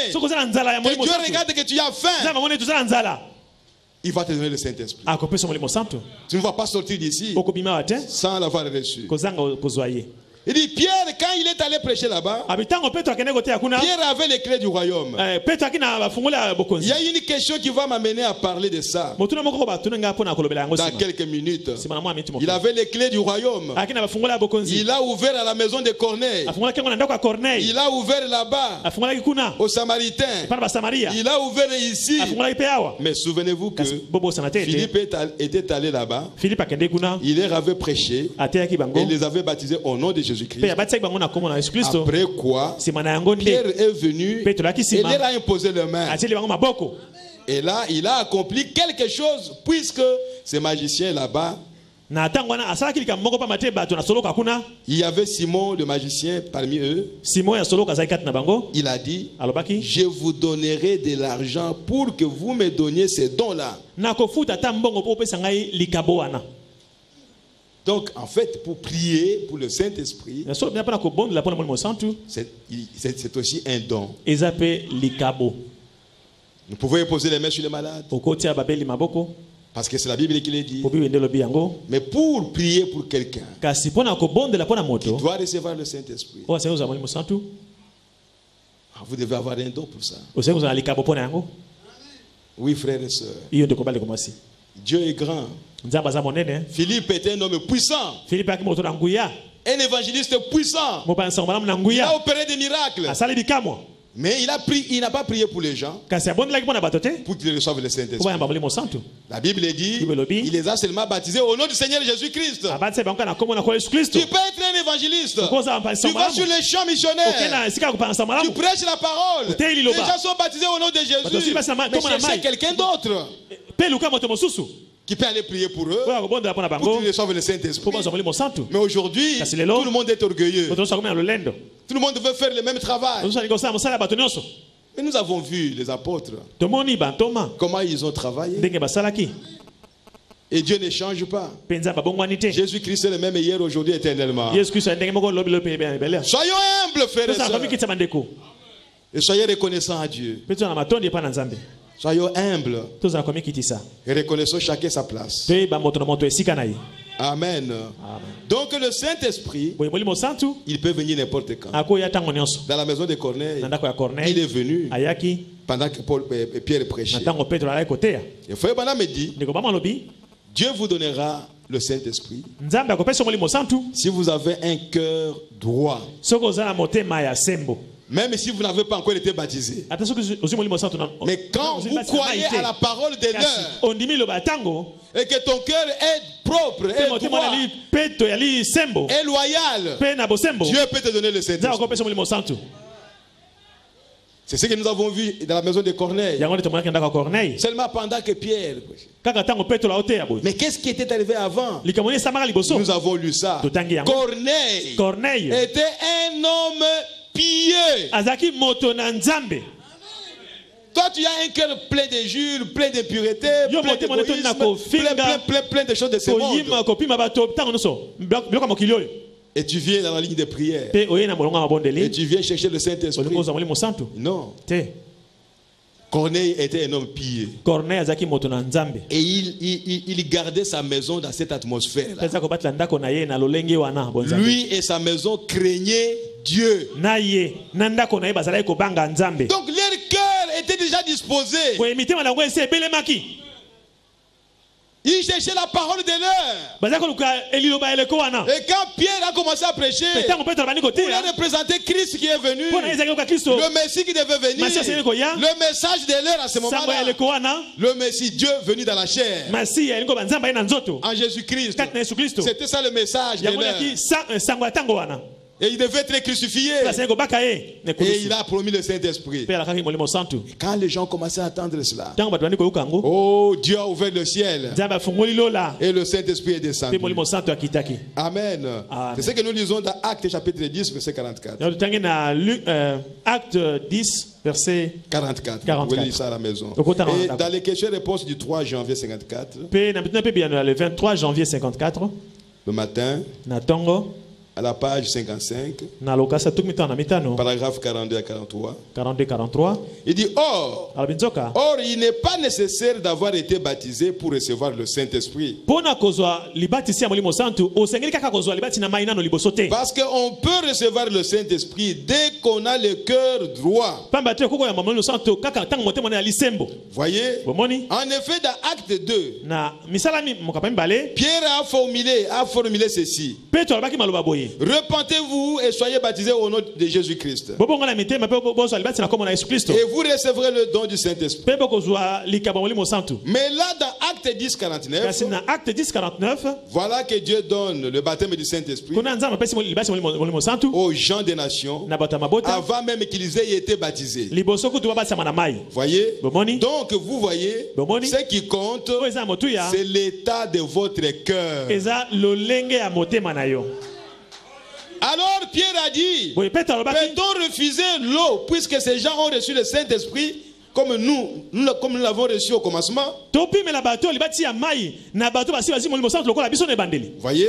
que Dieu regarde que tu as faim, il va te donner le Saint-Esprit. Tu ne vas pas sortir d'ici sans l'avoir reçu. Il dit Pierre, quand il est allé prêcher là-bas, Pierre avait les clés du royaume. eh, Il y a une question qui va m'amener à parler de ça. Dans quelques minutes. Il avait les clés du royaume. Il a ouvert à la maison de Corneille. Il a ouvert là-bas. Aux Samaritains. Il a ouvert ici. Mais souvenez-vous que Philippe était allé là-bas. Il leur avait prêché et les avait baptisés au nom de mpe Jésus-Christ. Après quoi, Pierre est venu et leur a imposé les mains. Et là, il a accompli quelque chose puisque ces magiciens là-bas, il y avait Simon le magicien parmi eux. Il a dit, je vous donnerai de l'argent pour que vous me donniez ces dons-là. nakofuta ata mbongo mpo opesa ngai likabo wana Donc, en fait, pour prier pour le Saint-Esprit, c'est aussi un don. Nous pouvons imposer les mains sur les malades parce que c'est la Bible qui le dit. Mais pour prier pour quelqu'un, moto doit recevoir le Saint-Esprit. santu Ah, Vous devez avoir un don pour ça. yango Oui, frères et sœurs. Dieu est grand. Monene Philippe était un homme puissant, un évangéliste puissant. Il a opéré des miracles. Mais il a pris, il n'a pas prié pour les gens pour qu'ils reçoivent le Saint-Esprit. La Bible dit, il les a seulement baptisés au nom du Seigneur Jésus-Christ. Tu peux être un évangéliste. Tu vas sur les champs missionnaires. Tu prêches la parole. Les gens sont baptisés au nom de Jésus. Mais cherchez quelqu'un d'autre qui peut aller prier pour eux pour qu'ils reçoivent le Saint-Esprit. Mais aujourd'hui, tout le monde est orgueilleux. Tout le monde veut faire le même travail. Mais nous avons vu les apôtres, bantoma comment ils ont travaillé. basalaki Et Dieu ne change pas. te Jésus-Christ est le même hier, aujourd'hui, éternellement. Soyons humbles, frères et sœurs. Et soyez reconnaissants à Dieu. Soyons humbles et reconnaissons chacun sa place. na ye Amen. Donc le Saint-Esprit, il peut venir n'importe quand. Dans la maison de Corneille, il est venu pendant que Paul, euh, Pierre prêchait. koteya Et frère Branham me dit, Dieu vous donnera le Saint-Esprit. Si vous avez un cœur droit. Même si vous n'avez pas encore été baptisé. Mais quand vous croyez à la parole ntango et que ton cœur est propre et droit loyal, Dieu peut te donner le Saint-Esprit. C'est ce que nous avons vu dans la maison de Corneille. Seulement pendant que Pierre. Mais qu'est-ce qui était arrivé avant? Nous avons lu ça. Corneille était un homme pieux. azalaki moto na nzambe Toi, tu as un cœur plein d'injures, plein d'impureté, plein d'égoïsme, plein, plein, plein, plein de choses de ce monde. Et tu viens dans la ligne de prière. Et tu viens chercher le Saint-Esprit. Non. Corneille était un homme nzambe Et il, il, il- gardait sa maison dans cette atmosphère. Lui et sa maison craignaient Dieu. Donc leur cœur était déjà disposé. Ils cherchaient la parole de l'heure. Et quand Pierre a commencé à prêcher, pour koteya représenter Christ qui est venu, le Messie qui devait venir, le message de l'heure à ce moment-là, le Messie, Dieu venu dans la chair, en Jésus-Christ. C'était ça le message de l'heure. Et il devait être crucifié. na Et il a promis le Saint-Esprit. Quand les gens commençaient à attendre cela, oh, Dieu a ouvert le ciel et le Saint-Esprit est descendu. Amen. Amen. C'est ce que nous lisons dans Actes chapitre 10, verset 44. yango totangi na Lu- euh, acte 10 verset 44. 44. Vous pouvez lire ça à la maison. Et dans les questions-réponses du 3 janvier 54, mpe na bituna mpe biyano ya le 23 janvier 54 le matin, à la page 55, na lokasa tuku mitano na mitano paragraphe 42 à 43, 42 43 il dit Or, or il n'est pas nécessaire d'avoir été baptisé pour recevoir le Saint-Esprit. Parce qu'on peut recevoir le Saint-Esprit dès qu'on a le cœur droit. Voyez? En effet, dans Acte 2, na misala mi- mokapa mibale Pierre a formulé, a formulé ceci. Repentez-vous et soyez baptisés au nom de Jésus-Christ. Et vous recevrez le don du Saint-Esprit. Mais là, dans Acte 10, 49, kasi na acte 10 49 voilà que Dieu donne le baptême du Saint-Esprit aux gens des nations avant même qu'ils aient été baptisés. Voyez? Donc, vous voyez, ce qui compte, c'est l'état de votre cœur. eza lolenge ya motema na yo Alors, Pierre a dit Peut-on refuser l'eau puisque ces gens ont reçu le Saint-Esprit comme nous, nous comme nous l'avons reçu au commencement? Ebandeli Voyez?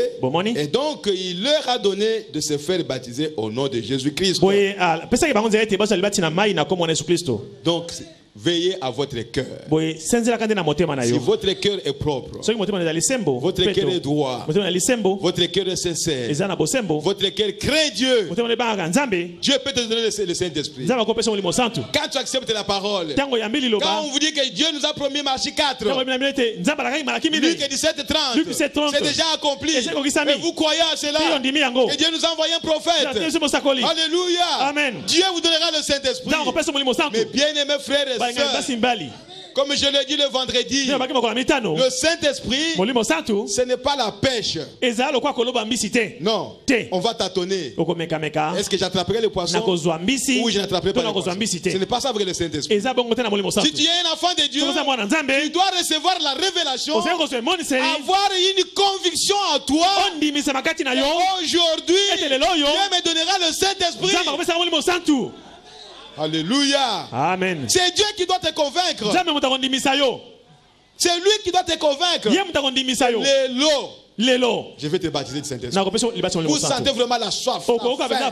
Et donc, il leur a donné de se faire baptiser au nom de Jésus-Christ. Donc, veillez à votre cœur. Si votre cœur est propre, votre cœur est droit, votre cœur est sincère, votre cœur craint Dieu, Dieu peut te donner le, Saint-Esprit. Quand tu acceptes la parole, quand on vous dit que Dieu nous a promis Marchi 4, ntango oyambi na bino ete nzambe alakaki malaki Luc mine 17, 30, Luc 17, 30. c'est déjà accompli. Et vous croyez à cela? Que Dieu nous a envoyé un prophète. Alléluia. Amen. Dieu vous donnera le Saint-Esprit. santu Mes bien-aimés frères et sœurs, comme je l'ai dit le vendredi, le Saint-Esprit, ce n'est pas la pêche. Non. On va tâtonner. Est-ce que j'attraperai le poisson? Ou je n'attraperai pas le poisson. Ce n'est pas ça avec le Saint-Esprit. Si tu es un enfant de Dieu, tu dois recevoir la révélation, avoir une conviction en toi. Aujourd'hui, Dieu me donnera le Saint-Esprit. nzambe akopesaka molimo santu Alléluia. amen C'est Dieu qui doit te convaincre. C'est lui qui doit te convaincre. lots. lelo Je vais te baptiser du Saint-Esprit. Vous sentez vraiment la soif. la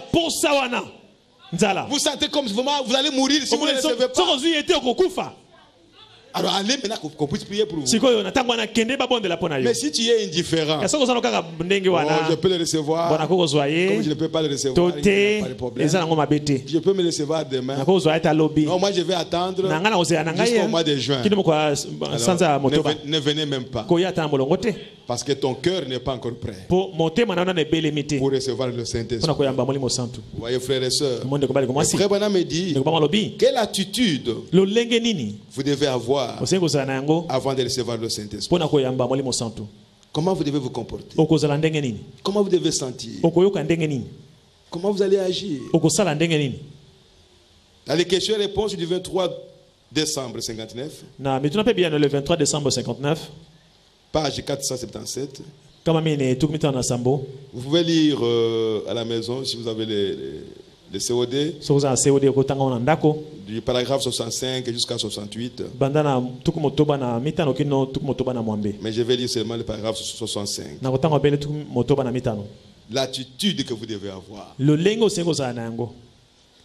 Vous sentez comme vraiment vous allez mourir si vous ne recevez pas. ozwi ye te okokufa Alors allez maintenant qu'on- qu'on puisse prier pour vous. Mais si tu es indifférent, oh, je peux le recevoir. Comme je ne peux pas le recevoir, il n'y a pas de problème. Je peux me recevoir demain. Non, moi je vais attendre jusqu'au mois de juin. Alors, ne, ne venez même pas. Parce que ton cœur n'est pas encore prêt pour recevoir le Saint-Esprit. Vous voyez, frères et sœurs, le frère Branham me dit quelle attitude vous devez avoir avant de recevoir le Saint-Esprit. Comment vous devez vous comporter? Comment vous devez sentir? Comment vous allez agir? Dans les questions et réponses du 23 décembre 59, na mituna mpe biyano le 23 décembre 59 page 477, kama mine tuku mitano na sambo. Vous pouvez lire euh, à la maison si vous avez les, les, les COD ndako du paragraphe 65 jusqu'à 68. banda na tuku motoba na mitano kino tuku motoba na mwambe Mais je vais lire seulement le paragraphe 65. na kotanga obele tuku motoba na mitano L'attitude que vous devez avoir, lolenge osengi kozala na yango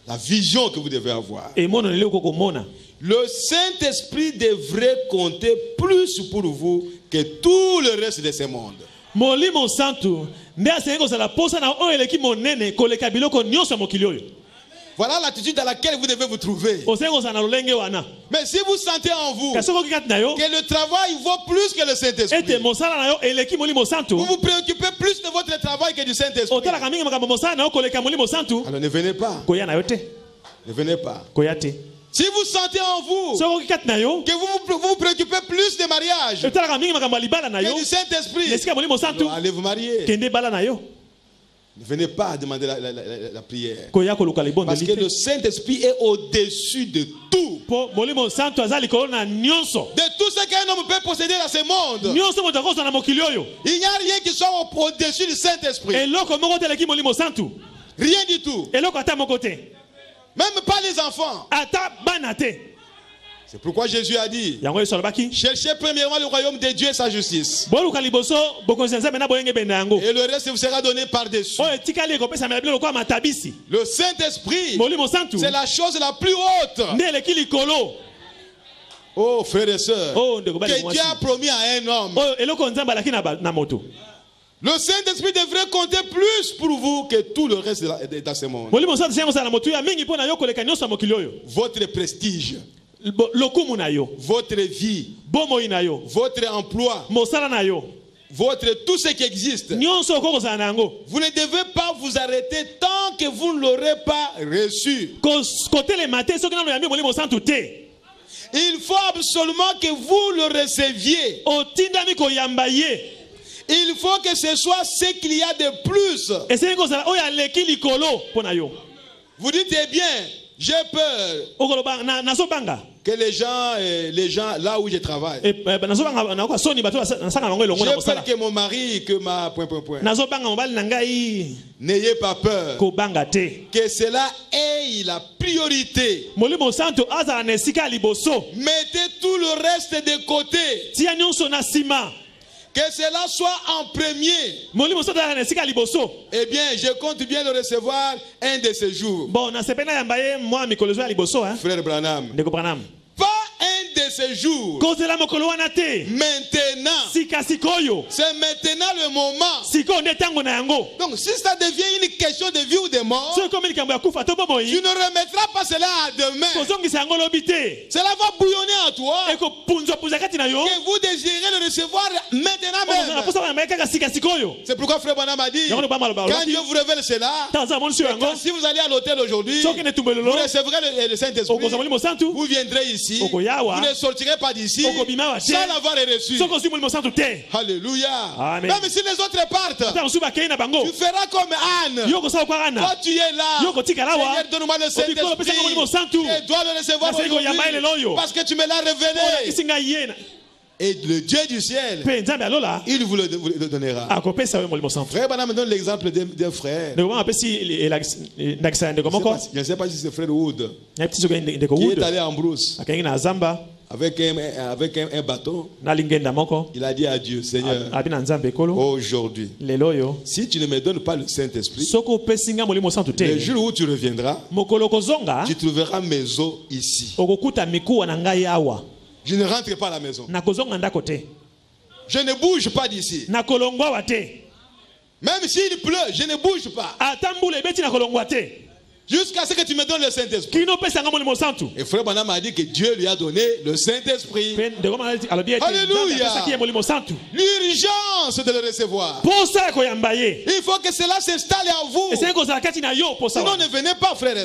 la vision que vous devez avoir. emonaneli okoki komona Le Saint-Esprit devrait compter plus pour vous que tout le reste de ce monde. Molimo santu nde asengi kozala posa na oyo eleki monene koleka biloko nyonso ya mokili oyo Voilà l'attitude dans laquelle vous devez vous trouver. Mais si vous sentez en vous que le travail vaut plus que le Saint-Esprit, vous vous préoccupez plus de votre travail que du Saint-Esprit. Alors ne venez pas. Ne venez pas. Si vous sentez en vous que vous vous, préoccupez plus des yo que du Saint-Esprit, allez vous marier. Ne venez pas demander la, la- la- la- prière. Parce que le Saint-Esprit est au-dessus de tout. De tout ce qu'un homme peut posséder dans ce monde. Il n'y a rien qui soit au- au-dessus du Saint-Esprit. Rien du tout. eloko ata moko te Même pas les enfants. C'est pourquoi Jésus a dit Cherchez premièrement le royaume de Dieu et sa justice. Et le reste vous sera donné par-dessus. Le Saint-Esprit, c'est la chose la plus haute. Oh, frères et sœurs, Oh, que. Dieu a promis à un homme. Le Saint-Esprit devrait compter plus pour vous que tout le reste dans ce monde. Votre prestige, votre vie, votre emploi, votre tout ce qui existe. Vous ne devez pas vous arrêter tant que vous ne l'aurez pas reçu. Il faut absolument que vous le receviez. Il faut que ce soit ce qu'il y a de plus. yo Vous dites, eh bien, j'ai peur que les gens, euh, les gens là où je travaille, Eh, eh, j'ai peur que mon mari, que ma point, point, N'ayez pas peur. Que cela ait la priorité. Mettez tout le reste de côté. Que cela soit en premier. Eh bien, je compte bien le recevoir un de ces jours. hein? Frère Branham, kozela mokolo wana te Maintenant. sika sikoyo C'est maintenant le moment. sikoyo nde ntango na yango Donc si ça devient une question de vie ou de mort, soki komi likambo ya kufa to tu ne remettras pas cela à demain. kozongisa yango lobi te Cela va bouillonner en toi. ekopunzwapunza kati na yo Que vous désirez le recevoir maintenant même. mposa wana kaka sika sikoyo C'est pourquoi Frère Bonham a dit, quand Dieu vous révèle cela, si vous allez à l'hôtel aujourd'hui, vous recevrez le, le Saint-Esprit. Vous viendrez ici. Vous Okoyawa. ne sortirez pas d'ici sans l'avoir reçu. Alléluia. Amen. Même si les autres partent, tu feras comme Anne. ana tu es là. Seigneur, donne-moi le Saint-Esprit. Je dois le recevoir aujourd'hui parce que tu me l'as révélé. Et le Dieu du ciel, il vous le, vous le donnera. Frère me donne l'exemple d'un frère. Je ne sais pas si- je ne sais pas si c'est frère Wood qui est allé en brousse. Avec un, avec un, un bateau. Il a dit à Dieu, Seigneur, aujourd'hui, si tu ne me donnes pas le Saint-Esprit, le jour où tu reviendras, tu trouveras mes os ici. Je ne rentre pas à la maison. Je ne bouge pas d'ici. Même s'il pleut, je ne bouge pas. Jusqu'à ce que tu me donnes le Saint-Esprit. Et frère Banam a dit que Dieu lui a donné le Saint-Esprit. Alléluia. L'urgence de le recevoir. Il faut que cela s'installe en vous. Sinon, ne venez pas, frère.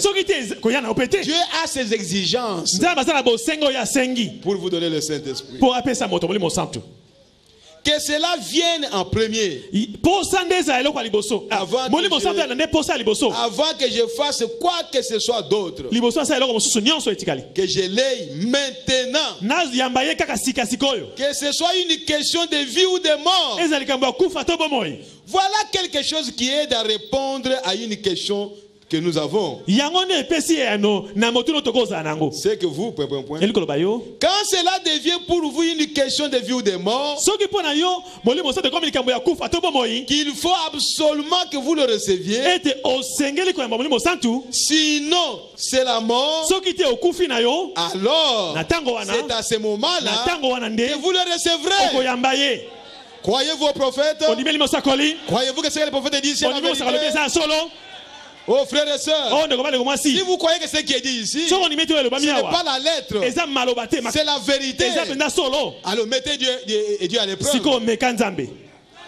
Dieu a ses exigences pour vous donner le Saint-Esprit. mpo apesa moto molimo santu Que cela vienne en premier. Avant que je- fasse quoi que ce soit d'autre. Que je l'aie maintenant. Que ce soit une question de vie ou de mort. Voilà quelque chose qui aide à répondre à une question que nous avons. C'est que vous, point, point, point. Quand cela devient pour vous une question de vie ou de mort, qu'il faut absolument que vous le receviez. Sinon, c'est la mort. Alors, c'est à ce moment-là que vous le recevrez. Croyez-vous au prophète? Ondimeli mosakoli Croyez-vous que ce que le prophète dit, c'est la vérité? Oh frères et sœurs, bandeko si vous croyez que ce qui est dit ici, ce n'est pas la lettre, c'est la vérité. Alors mettez Dieu, Dieu, Dieu à l'épreuve.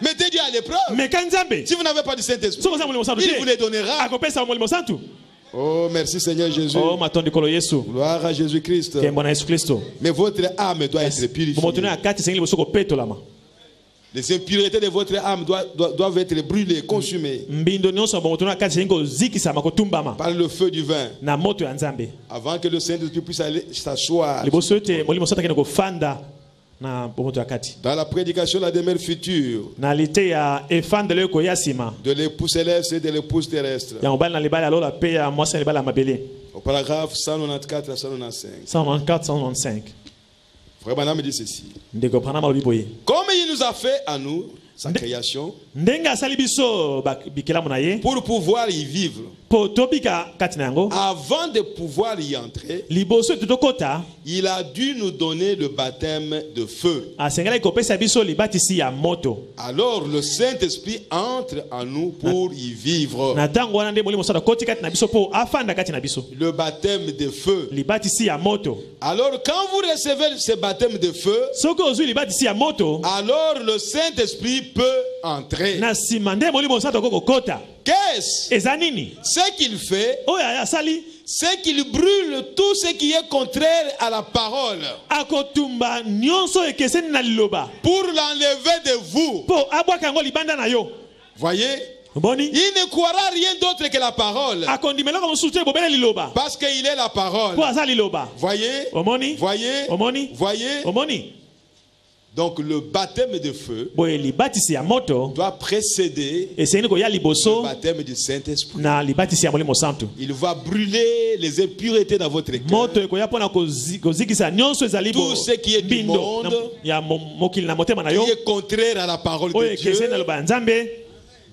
Mettez Dieu à l'épreuve. Si vous n'avez pas du Saint-Esprit, il vous les donnera. Oh, merci Seigneur Jésus. o matondi kolo yesu Gloire à Jésus-Christ. Mais votre âme doit être purifiée. ya kati esengeli liboso kopetolama Les impuretés de votre âme doivent, être brûlées, consumées. Par le feu du vin. Avant que le Saint-Esprit puisse aller s'asseoir. Dans la prédication de la demeure future de l'épouse céleste et de l'épouse terrestre. Au paragraphe 194 à 195. 194 195 Frère Branham dit ceci. Comme il nous a fait à nous, sa création, pour pouvoir y vivre, avant de pouvoir y entrer, il a dû nous donner le baptême de feu. Alors le Saint-Esprit entre en nous pour y vivre. Le baptême de feu. Alors quand vous recevez ce baptême de feu, alors le Saint-Esprit peut entrer. Qu'est-ce eza nini? Ce qu'il fait, oyo asali c'est qu'il brûle tout ce qui est contraire à la parole. Akotumba nyonso ekeseni na liloba. Pour l'enlever de vous. mpo abwaka yango libanda na yo. Voyez? Omoni Il ne croira rien d'autre que la parole. Akondimelaka mosusu te bobele liloba. Parce qu'il est la parole. mpo aza liloba. Voyez? Omoni? Voyez? Omoni? Voyez? Omoni? Donc le baptême de feu doit précéder le baptême du Saint-Esprit. Il va brûler les impuretés dans votre cœur. Tout ce qui est du monde, Qui est contraire à la parole de Dieu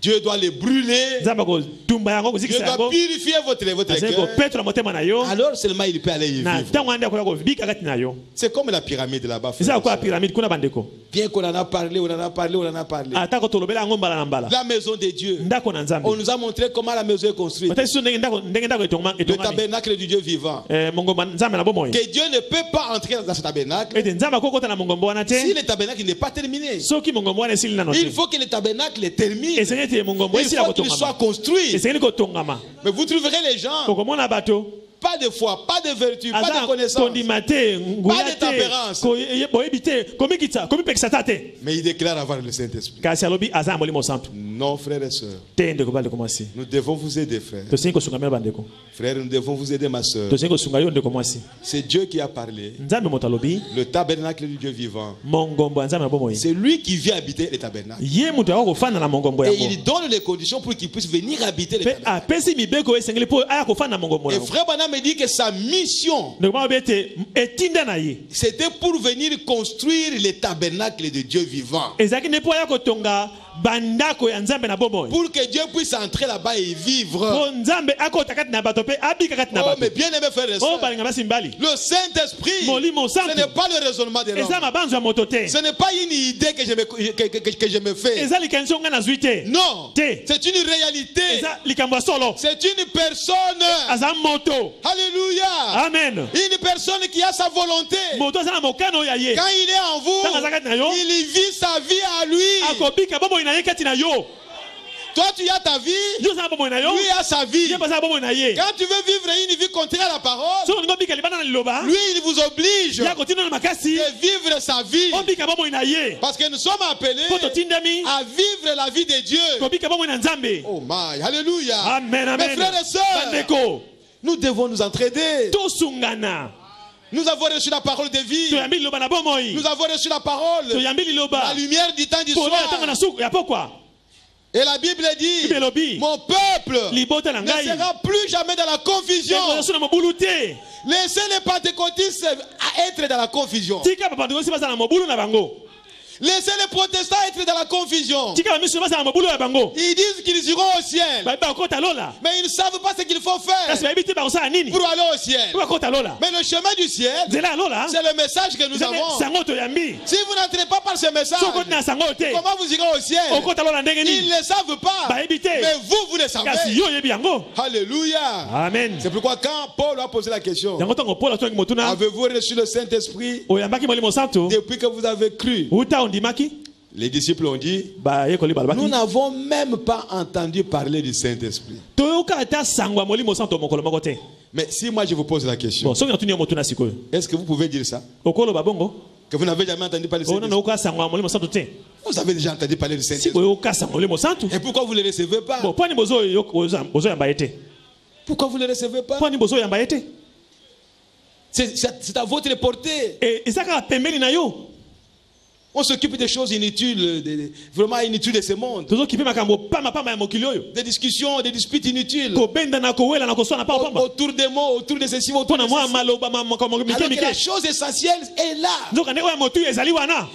Dieu doit les brûler. Dieu doit purifier votre, votre cœur. Alors seulement il peut aller y vivre. C'est comme la pyramide là-bas. Bien qu'on en a parlé, on en a parlé, on en a parlé. La maison de Dieu. On nous a montré comment la maison est construite. Le tabernacle du Dieu vivant. Eh, Que Dieu ne peut pas entrer dans ce tabernacle si le tabernacle n'est pas terminé. Il faut que le tabernacle termine. Il faut qu'il soit construit. Mais vous trouverez les gens, pas de foi, pas de vertu, pas de connaissance. Pas de te tempérance. Mais il déclare avoir le Saint-Esprit. Non, frères et sœurs. Nous devons vous aider, frères. Frères, nous devons vous aider, ma sœur. C'est Dieu qui a parlé. Le tabernacle du Dieu vivant. C'est lui qui vient habiter le tabernacle. Et il donne les conditions pour qu'il puisse venir habiter le tabernacle. Et frère Branham me dit que sa mission, c'était pour venir construire le tabernacle de Dieu vivant. Pour que Dieu puisse entrer là-bas et vivre. Oh, mais bien aimé frère mibali le Saint-Esprit, molimo ce n'est pas le raisonnement de l'homme. Ce n'est pas une idée que je me, que, que- que- je me fais. Non, c'est une réalité. C'est une personne. Alléluia. amen Une personne qui a sa volonté. Quand il est en vous, il vit sa vie à lui. Toi, tu as ta vie, lui a sa vie. Quand tu veux vivre une vie contraire à la parole, lui, il vous oblige de vivre sa vie. Parce que nous sommes appelés à vivre la vie de Dieu. Oh my, Alléluia. amen Mes frères et sœurs, nous devons nous entraider. Nous avons reçu la parole de vie. Nous avons reçu la parole. La lumière du temps du soir. Et la Bible dit, mon peuple ne sera plus jamais dans la confusion. Laissez les pentecôtistes être dans la confusion. Laissez les protestants être dans la confusion. Ils disent qu'ils iront au ciel. Mais ils ne savent pas ce qu'il faut faire pour aller au ciel. Mais le chemin du ciel, c'est le message que nous avons. Si vous n'entrez pas par ce message, comment vous irez au ciel? Ils ne le savent pas. Mais vous, vous le savez. Alléluia. amen C'est pourquoi quand Paul a posé la question, avez-vous reçu le Saint-Esprit depuis que vous avez cru? Les disciples ont dit, bayekoli nous n'avons même pas entendu parler du Saint-Esprit. Mais si moi je vous pose la question, est-ce que vous pouvez dire ça? Bongo. Que vous n'avez jamais entendu parler du ona Saint-Esprit? Vous avez déjà entendu parler du Saint-Esprit? Et pourquoi vous ne le recevez pas? Pourquoi vous ne le recevez pas? C'est à votre portée. E, eza kaka pembeni na yo On s'occupe des choses inutiles, des- des- vraiment inutiles de ce monde. Des discussions, des disputes inutiles. Autour des mots, autour de ceci, autour de ceci. Alors que la chose essentielle est là.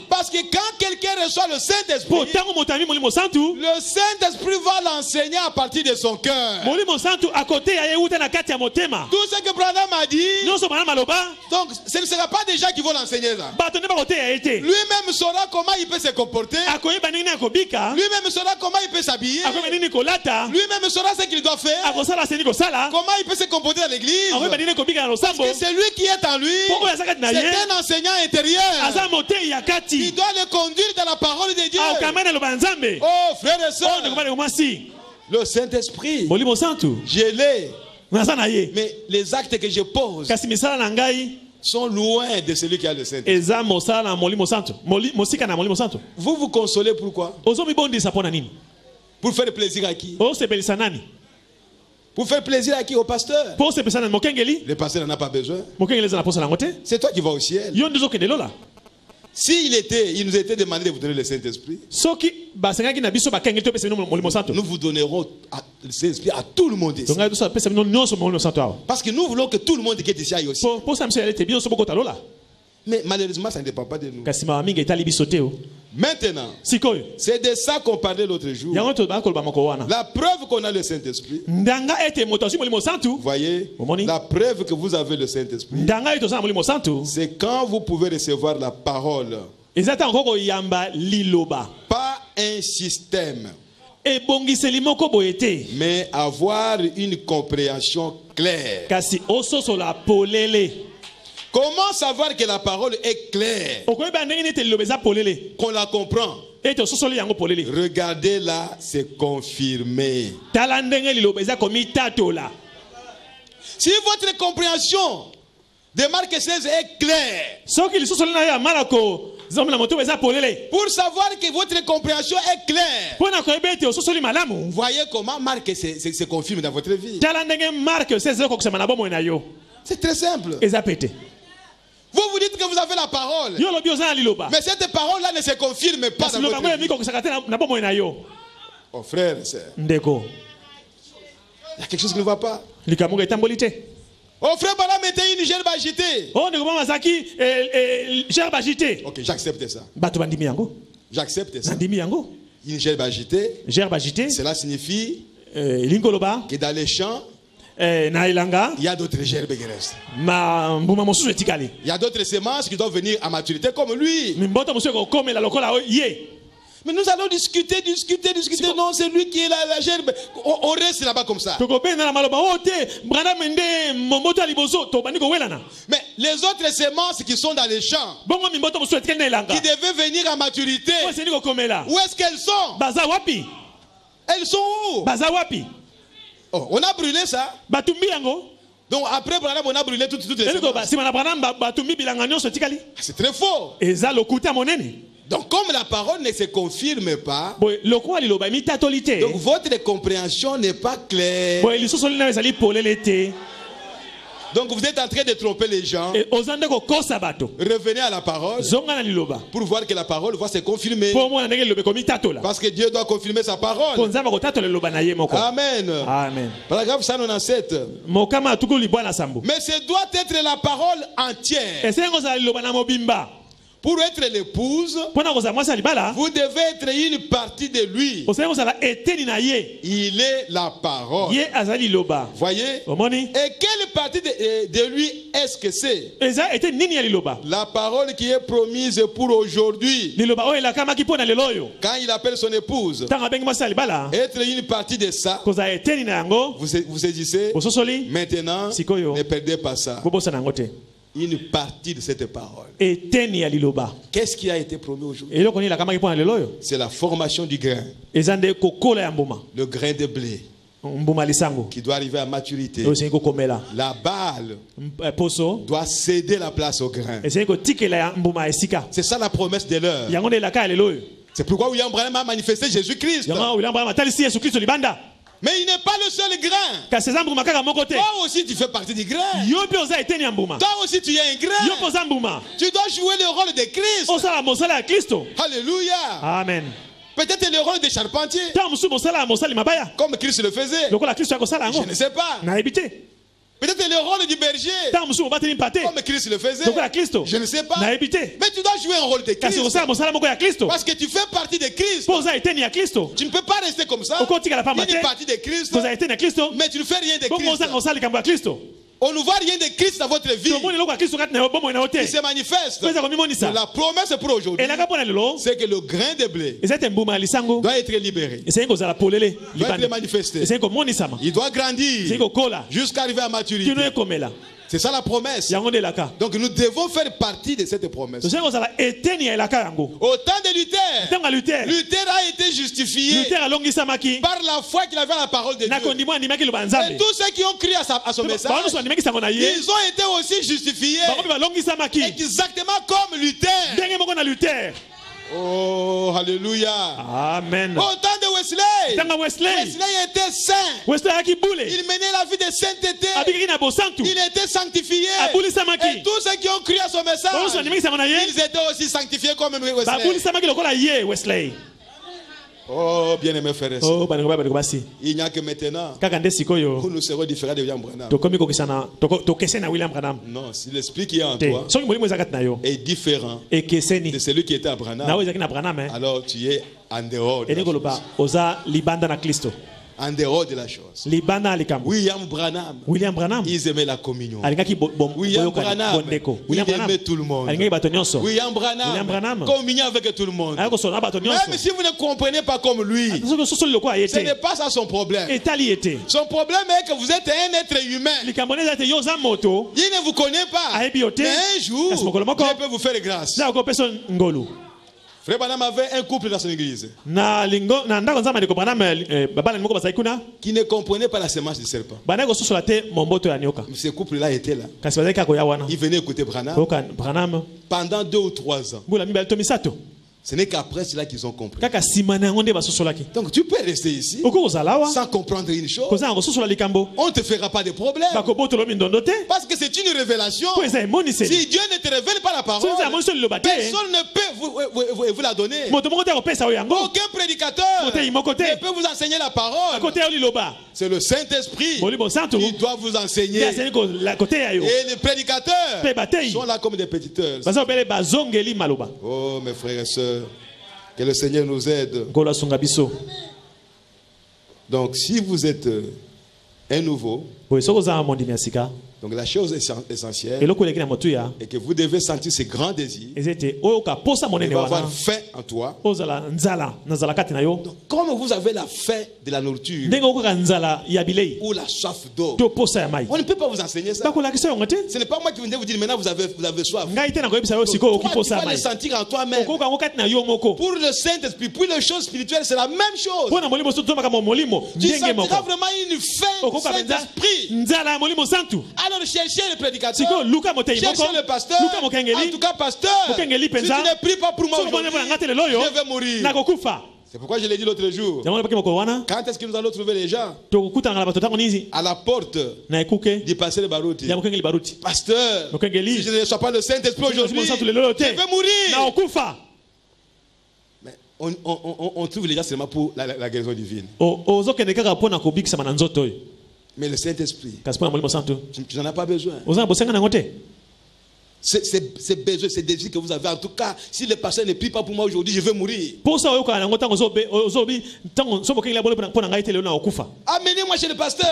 Parce que quand quelqu'un reçoit le Saint-Esprit, le Saint-Esprit va l'enseigner à partir de son cœur. Tout ce que Branham a dit, donc ce ne sera pas des gens qui vont l'enseigner là. bato nde saura comment il peut se comporter. Lui-même saura comment il peut s'habiller. Lui-même saura ce qu'il doit faire. Comment il peut se comporter dans l'église? losambo? Que c'est lui qui est en lui. C'est un enseignant intérieur. Il doit le conduire dans la parole de Dieu. Oh, frères et bandeko mwasi le Saint-Esprit, je l'ai. Mais les actes que je pose sont loin de celui qui a le Saint-Esprit. santu Vous vous consolez pourquoi? Pour faire plaisir à qui? Pour faire plaisir à qui? Au pasteur. Le pasteur n'en a pas besoin. C'est toi qui vas au ciel. yo nde ozokende lola S'il était, il nous était demandé de vous donner le Saint-Esprit. molimo santu Nous vous donnerons le Saint-Esprit à tout le monde ici. Parce que nous voulons que tout le monde qui est ici aille aussi. Mais malheureusement, ça ne dépend pas de nous. Maintenant, c'est de ça qu'on parlait l'autre jour. La preuve qu'on a le Saint-Esprit, voyez, la preuve que vous avez le Saint-Esprit, c'est quand vous pouvez recevoir la parole, pas un système, mais avoir une compréhension claire. Comment savoir que la parole est claire, qu'on la comprend. Ete ososoli yango polele. Regardez là, c'est confirmé. Si votre compréhension de Marc 16 est claire, pour savoir que votre compréhension est claire, voyez comment Marc se, se- confirme dans votre vie. C'est très simple. Vous vous dites que vous avez la parole, mais cette parole-là ne se confirme pas dans votre vie. Oh frère et sœur, il y a quelque chose qui ne va pas. Oh frère Balaam était une gerbe agitée. o ndeko mama azalaki gerbe agité Ok, j'accepte ça. J'accepte ça. Une gerbe agitée, gerbe agité cela signifie eh, que dans les champs, eh, il y a d'autres gerbes qui restent. Il y a d'autres semences qui doivent venir à maturité comme lui. Mais nous allons discuter, discuter, discuter. Non, c'est lui qui est la, la gerbe. On, on reste là-bas comme ça. Mais les autres semences qui sont dans les champs, qui devaient venir à maturité, où est-ce qu'elles sont? Baza wapi? Elles sont où? Baza wapi? Oh, On a brûlé ça. batumbi yango Donc après, Branham, on a brûlé toutes, toutes les semences. C'est très monene Donc comme la parole ne se confirme pas, donc votre compréhension n'est pas claire. Donc vous êtes en train de tromper les gens. Revenez à la parole pour voir que la parole va se confirmer. Parce que Dieu doit confirmer sa parole. Amen. amen Paragraphe 197. mokama atuku libwa na sambo Mais ce doit être la parole entière. Pour être l'épouse, vous devez être une partie de lui. Il est la parole. Voyez Et quelle partie de, euh, de lui est-ce que c'est? La parole qui est promise pour aujourd'hui. oyo Quand il appelle son épouse, être une partie de ça, vous, vous saisissez Maintenant, ne perdez pas ça. Une partie de cette parole. Qu'est-ce qui a été promis aujourd'hui? C'est la formation du grain, le grain de blé. Qui doit arriver à maturité. La balle eh, doit céder la place au grain. C'est ça la promesse de l'heure. C'est pourquoi William Branham a manifesté Jésus-Christ. Mais il n'est pas le seul grain. Toi aussi, tu fais partie du grain. Toi aussi, tu es un grain. Tu dois jouer le rôle de Christ. Alléluia. amen Peut-être le rôle de charpentier, ntango mosusu mosala ya mosali mabaya comme Christ le faisait. Je ne sais pas. Peut-être le rôle du berger, comme Christ le faisait. Je ne sais pas. Mais tu dois jouer un rôle de Christ. Parce que tu fais partie de Christ. Tu ne peux pas rester comme ça. Une te partie de Christ. Mais tu ne fais rien de Christ. On ne voit rien de Christ dans votre vie. Il se manifeste. La promesse pour aujourd'hui, c'est que le grain de blé doit être libéré, polele doit être manifesté. Il doit grandir jusqu'à arriver à maturité. C'est ça la promesse. Donc nous devons faire partie de cette promesse. Au temps de Luther, luther. A été justifié. Par la foi qu'il avait à la parole de Dieu. Et tous ceux qui ont cru à, sa- à son message, ils ont été aussi justifiés. Exactement comme Luther. Oh, alléluia. amen Au temps de Wesley, wesley Wesley était saint. wesley Il menait la vie de sainteté. Il était sanctifié. Et tous ceux qui ont cru à son message, ils étaient aussi sanctifiés comme Wesley. babulisamaki lokola ye wesley Oh, bien-aimés frères et sœurs, o bandeko bai bandeko basi il n'y a que maintenant sikoyo. nous serons différents de William Branham. Non, si l'esprit qui est en toi est différent de celui qui était à Branham, eh, alors tu es en dehors de la chose. En dehors de la chose. William Branham, william branham ils aimaient la communion. William Branham, il aimait tout le monde. William Branham, William Branham. communion avec tout le monde. Même si vous ne comprenez pas comme lui, ye ce n'est pas ça son problème. Son problème est que vous êtes un être humain. Il ne vous connaît pas. Mais un jour, Dieu peut vous faire grâce. Frère Branham avait un couple dans son église. Na lingo na ndako nzambe ndeko branam eh, babana moko bazalaki kuna? Qui ne comprenait pas la semence du serpent. te momboto ya Ce couple-là était là. kasi koya wana. Il venait écouter Branham. Pendant deux ou trois ans. to misato Ce n'est qu'après cela qu'ils ont compris. basosolaki Donc tu peux rester ici sans comprendre une chose. On ne te fera pas de problème. te Parce que c'est une révélation. Si Dieu ne te révèle pas la parole, personne ne peut vous, vous- vous- vous la donner. Aucun prédicateur ne peut vous enseigner la parole. C'est le Saint-Esprit qui doit vous enseigner. Et les prédicateurs sont là comme des pétiteurs. Oh, mes frères et sœurs, que le Seigneur nous aide. Donc, si vous êtes euh, un nouveau, donc la chose essen- essentielle est que vous devez sentir ce grand désir. Il va wana avoir faim en toi. yo Comme vous avez la faim de la nourriture ou la soif d'eau, on ne peut pas vous enseigner ça. Ce n'est pas moi qui viens vous dire maintenant vous avez, vous avez soif. Toi, tu vas le sentir en toi-même. Pour le Saint-Esprit, pour les choses spirituelles, c'est la même chose. Tu sentiras vraiment une faim du Saint-Esprit. nzala Alors cherchez le prédicateur. Cherchez le pasteur. En tout cas, pasteur. Si tu ne pries pas pour moi aujourd'hui, je vais mourir. C'est pourquoi je l'ai dit l'autre jour. Quand est-ce que nous allons trouver les gens à la porte du pasteur baruti Pasteur, si je ne reçois pas le Saint-Esprit aujourd'hui, je vais mourir. Mais on, on- on- on trouve les gens seulement pour la, la- la guérison divine. Mais le Saint-Esprit, tu n'en as pas besoin. Oza na bosenga na yango te C'est c'est- c'est besoin, c'est désir que vous avez. En tout cas, si le pasteur ne prie pas pour moi aujourd'hui, je vais mourir. Amenez-moi chez le pasteur.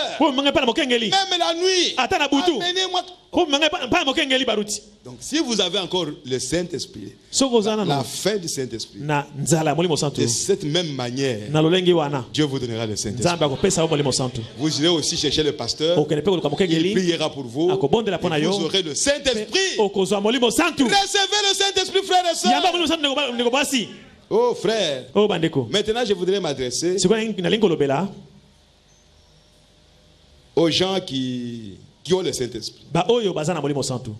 Même la nuit. Amenez-moi. Donc, si vous avez encore le Saint-Esprit, la nano fin du Saint-Esprit, de cette même manière, Dieu vous donnera le Saint-Esprit. Vous irez aussi chercher le pasteur. Il priera pour vous. Et vous aurez le Saint-Esprit. Molimo santu Recevez le Saint-Esprit, frères et yamba sœurs. molimo santu ndeko ba- ndeko basi Oh, frère. oyo bandeko Maintenant, je voudrais m'adresser sikoyo nalingi- nalingi kolobela aux gens qui, qui ont le Saint-Esprit santu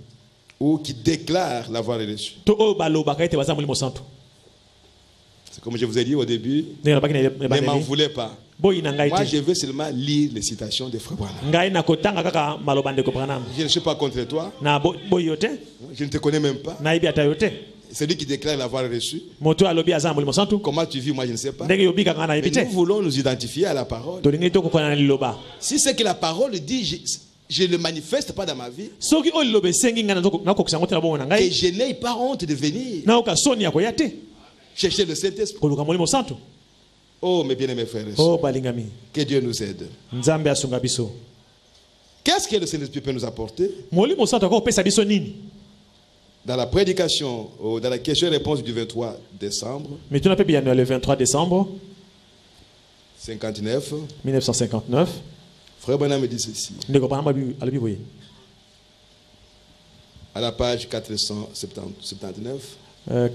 ou qui déclarent l'avoir reçu. santu C'est comme je vous ai dit au début, ne m'en voulez pas. Moi, je veux seulement lire les citations de Frère Branham. Je ne suis pas contre toi. Je ne te connais même pas. te. Celui qui déclare l'avoir reçu. Comment tu vis, moi, je ne sais pas. Mais nous voulons nous identifier à la parole. Si c'est que la parole dit, je ne le manifeste pas dans ma vie, ngai je n'ai pas honte de venir. chercher le Saint-Esprit. Oh, mes bien-aimés frères et sœurs, o balingami. Que Dieu nous aide. Qu'est-ce que le Saint-Esprit peut nous apporter molimo santu akokopesa biso nini Dans la prédication, ou dans la question-réponse du 23 décembre. Mituna mpe biyano ya le 23 décembre. 59, 1959 Frère Branham me dit ceci, à la page 479, Euh,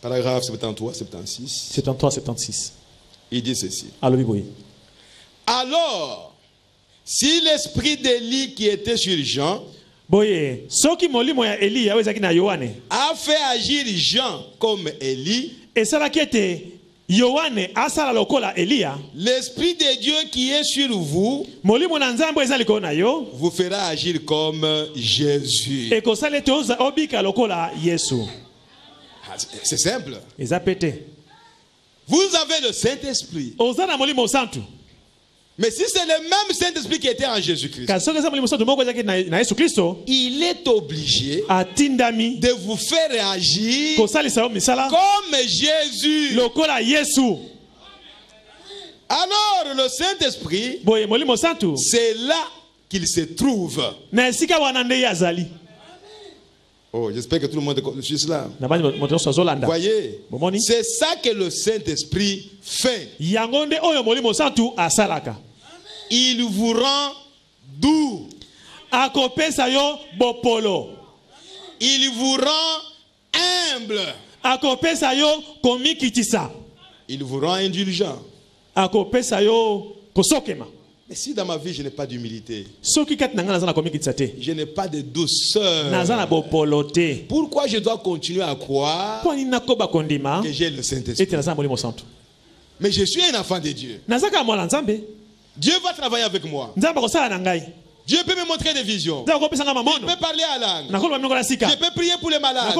paragraphe 73, 76, 73 76 il dit ceci. Alors, si l'esprit d'Élie qui était sur Jean boye soki molimo ya eliya oyo ezalaki na yohane a fait agir Jean comme Élie, esalaki ete yohane asala lokola eliya l'esprit de Dieu qui est sur vous molimo na nzambe eza likolo na yo vous fera agir comme Jésus. ekosala ete obika lokola yesu C'est- C'est simple. eza pete Vous avez le Saint-Esprit. oza na molimo santu Mais si c'est le même Saint-Esprit qui était en Jésus-Christ, il est obligé de vous faire réagir comme Jésus. Alors le Saint-Esprit, c'est là qu'il se trouve. Oh, j'espère que tout le monde nyonso azolanda Voyez, c'est ça que le Saint-Esprit fait. Il vous rend doux. akopesa yo bopolo Il vous rend humble. akopesa yo komikitisa Il vous rend indulgent. akopesa yo kosokema Mais si dans ma vie, je n'ai pas d'humilité, je n'ai pas de douceur, pourquoi je dois continuer à croire que j'ai le Saint-Esprit? Mais je suis un enfant de Dieu. Dieu va travailler avec moi. Dieu peut me montrer des visions. mamono peux parler à sika Je peux prier pour les malades.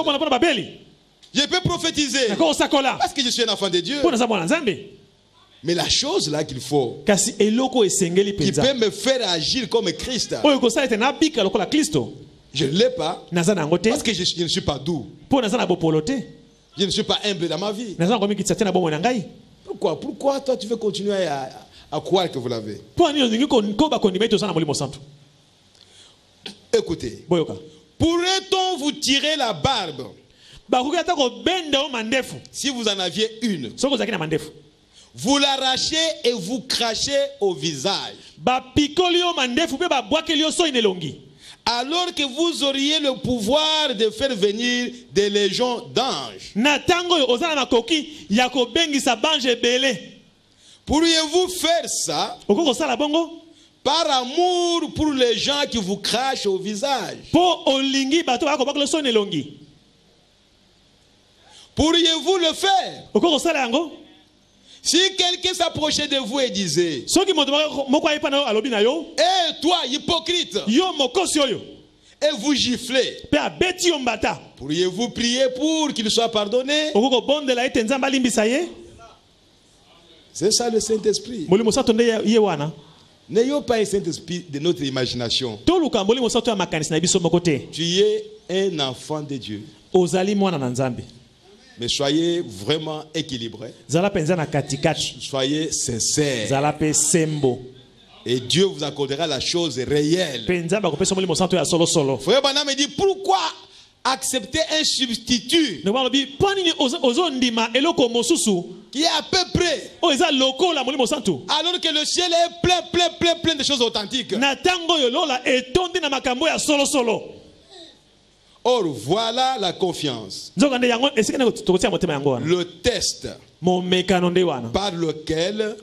Je peux prophétiser. Parce que je suis un enfant de Dieu. Mais la chose là qu'il faut, qui peut me faire agir comme Christ, je ne l'ai pas. Parce que je, ne suis pas doux. Je ne suis pas humble dans ma vie. Pourquoi? Pourquoi toi tu veux continuer à, à croire que vous l'avez Écoutez. Pourrait-on vous tirer la barbe mandefu si vous en aviez une Vous l'arrachez et vous crachez au visage. na elongi Alors que vous auriez le pouvoir de faire venir des légions d'anges. Pourriez-vous faire ça par amour pour les gens qui vous crachent au visage? Pourriez-vous le faire? Si quelqu'un s'approchait de vous et disait Hé, toi, hypocrite! Et vous giflez. Pourriez-vous prier pour qu'il soit pardonné okoki kobondela ete nzambe alimbisa ye C'est ça le Saint-Esprit. N'ayons pas un Saint-Esprit de notre imagination. Tu es un enfant de Dieu. Mais soyez vraiment katikati Soyez sembo Et Dieu vous accordera la chose réelle. Frère Branham me dit pourquoi accepter un substitut qui est à peu près santu. alors que le ciel est plein, plein, plein, plein de choses authentiques. Or, voilà la confiance, le test par lequel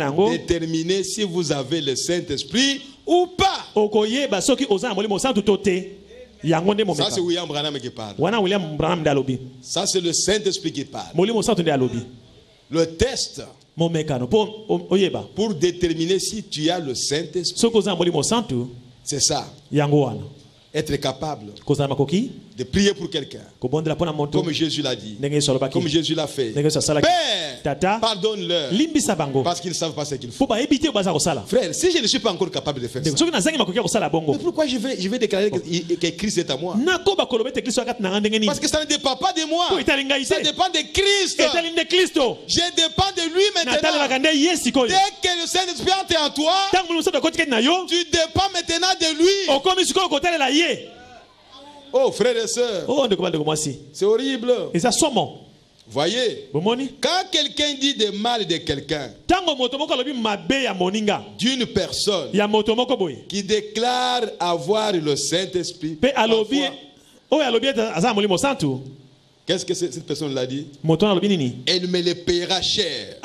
yango. déterminer si vous avez le Saint-Esprit ou pas. Soki yango nde Ça, c'est momekano William Branham qui parle. wana william branham nde alobi. Ça, c'est le Saint-Esprit qui parle. molimo santu nde alobi. Le test momekano mpo o- oyeba. pour déterminer si tu as le Saint-Esprit, soki oza na molimo santu c'est ça. yango wana. Être capable. Kozala makoki de prier pour quelqu'un, comme Jésus l'a dit, comme Jésus l'a fait. Père, pardonne-leur. parce qu'ils ne savent pas ce qu'ils font. Frère, si je ne suis pas encore capable de faire ça, mais pourquoi je vais, je vais déclarer que, que Christ est à moi? Parce que ça ne dépend pas de moi. Ça dépend de Christ. Je dépends de lui maintenant. Dès que le Saint-Esprit entre en toi, tu dépends maintenant de lui. okomi sikoyo kotalela ye Oh, frères et sœurs, o ndeko bandeko mwasi c'est horrible. eza somo Voyez, quand quelqu'un dit de mal de quelqu'un, d'une personne qui déclare avoir le Saint-Esprit, qu'est-ce que cette personne l'a dit? Elle me le paiera cher.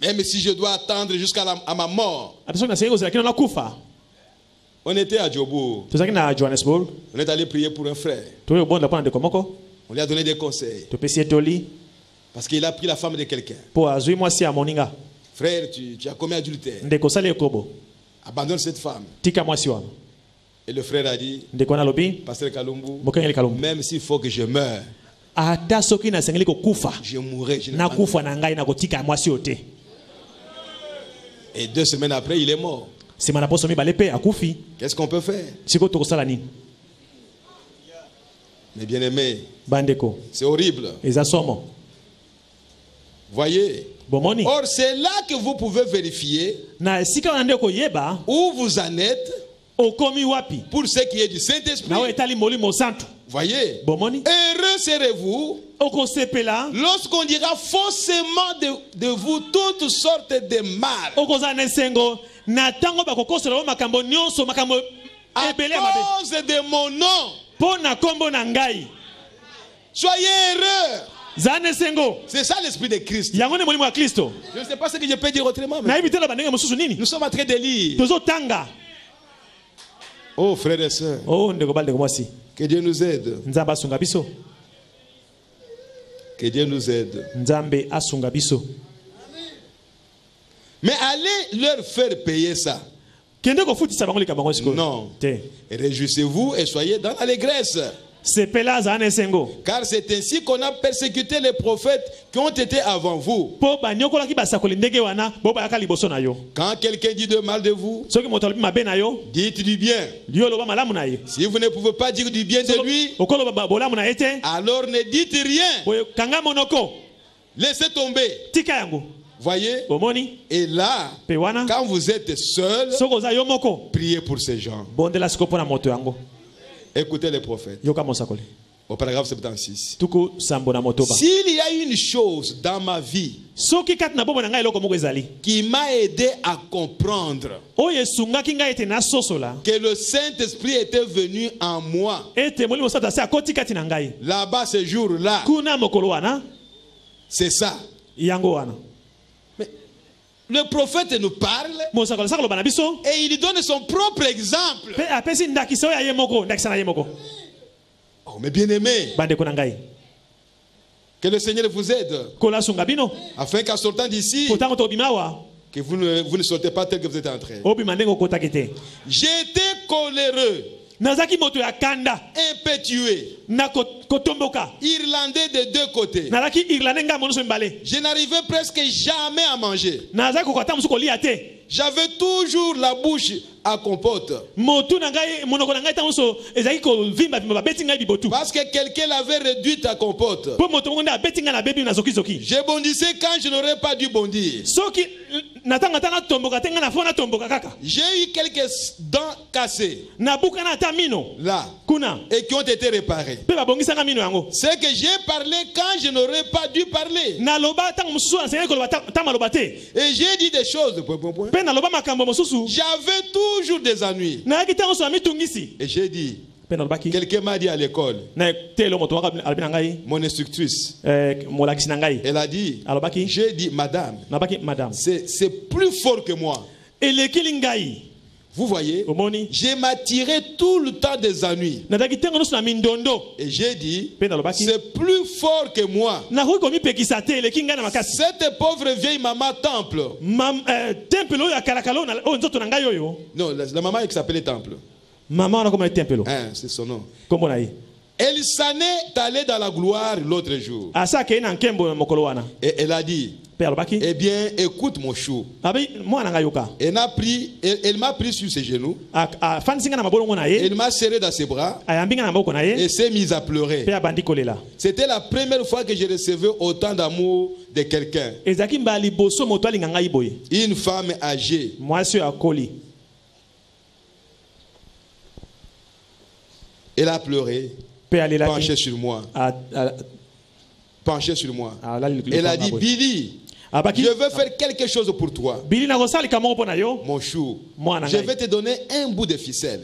Même si je dois attendre jusqu'à ma mort. ata soki nasengi kozala kino nakufa On était à johannesburg On est allé prier pour un frère. On lui a donné des conseils. Parce qu'il a pris la femme de quelqu'un. Frère, tu, tu as commis adultère. Abandonne cette femme. Et le frère a dit, Pasteur Kalumbu, même s'il faut que je meure, je mourrai. Je Et deux semaines après, il est mort. Akufi Qu'est-ce qu'on peut faire? Mes bien-aimés, bandeko. c'est horrible. Voyez? Or, c'est là que vous pouvez vérifier où vous en êtes okomi wapi. pour ce qui est du Saint-Esprit. Voyez? Heureux serez-vous lorsqu'on dira faussement de, de vous toutes sortes de mal na ntango bakokosola yo makambo nyonso makambo à ebele ya mabe cause de mon nom. mpo na nkombo na ngai Soyez heureux. C'est ça l'esprit de Christ. Je ne sais pas ce que je peux dire autrement. mais Nous sommes en train de lire. Oh frères et sœurs, o ndeko bandeko mwasi que Dieu nous aide. Que Dieu nous aide. Mais allez leur faire payer ça. Non. Réjouissez-vous et soyez dans l'allégresse. Car c'est ainsi qu'on a persécuté les prophètes qui ont été avant vous. Quand quelqu'un dit de mal de vous, dites du bien. Si vous ne pouvez pas dire du bien de lui, alors ne dites rien. Laissez tomber. Voyez? Et là, quand vous êtes seul, priez pour ces gens. Écoutez les prophètes. Au paragraphe 76. tuku sambo na motoba S'il y a une chose dans ma vie qui m'a aidé à comprendre que le Saint-Esprit était venu en moi, là-bas ce jour-là, c'est ça. Le prophète nous parle et il donne son propre exemple. Oh, mes bien-aimés, que le Seigneur vous aide. Afin qu'en sortant d'ici, que vous ne, vous ne sortez pas tel que vous êtes entré. J'étais coléreux, nazalaki moto ya kanda. Impétueux, na ko- kotomboka. Irlandais de deux côtés. nazalaki irlandais ngai monoso mibale Je n'arrivais presque jamais à manger. nazalaki kokoka ata mosusu kolia te J'avais toujours la bouche à compote. Parce que quelqu'un l'avait réduite à compote. Je bondissais quand je n'aurais pas dû bondir. J'ai eu quelques dents cassées là et qui ont été réparées. C'est que j'ai parlé quand je n'aurais pas dû parler. Et j'ai dit des choses. point, point, point. J'avais toujours des ennuis. Et j'ai dit, quelqu'un m'a dit à l'école, mon instructrice, eh, elle a dit, j'ai dit, madame, nalobaki madame. c'est c'est plus fort que moi. Vous voyez, omoni je m'attirais tout le temps des ennuis. Et j'ai dit, c'est plus fort que moi. Cette pauvre vieille maman temple. Nzoto na ngai oyo Non, la, la maman qui s'appelait temple. mama wana komona tempelo Hein, c'est son nom. Elle s'en est allée dans la gloire l'autre jour. wana Et elle a dit, eh bien, écoute mon chou. Elle m'a pris, elle, elle m'a pris sur ses genoux. Elle m'a serré dans ses bras et s'est mise à pleurer. C'était la première fois que je recevais autant d'amour de quelqu'un. Une femme âgée. Elle a pleuré, penchée sur moi, penchée sur moi. Elle a dit. Billy, je veux faire quelque chose pour toi. Mon chou, je vais te donner un bout de ficelle.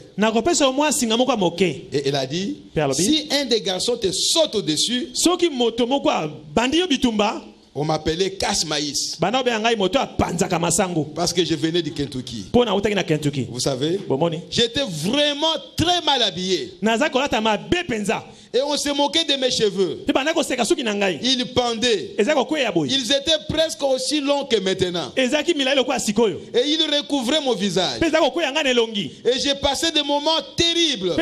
Et elle a dit, si un des garçons te saute au-dessus, on m'appelait apanzaka masango. Parce que je venais du Kentucky. Vous savez, j'étais vraiment très mal habillé. Et on se moquait de mes cheveux. Ils pendaient. Ils étaient presque aussi longs que maintenant. Et ils recouvraient mon visage. Et j'ai passé des moments terribles.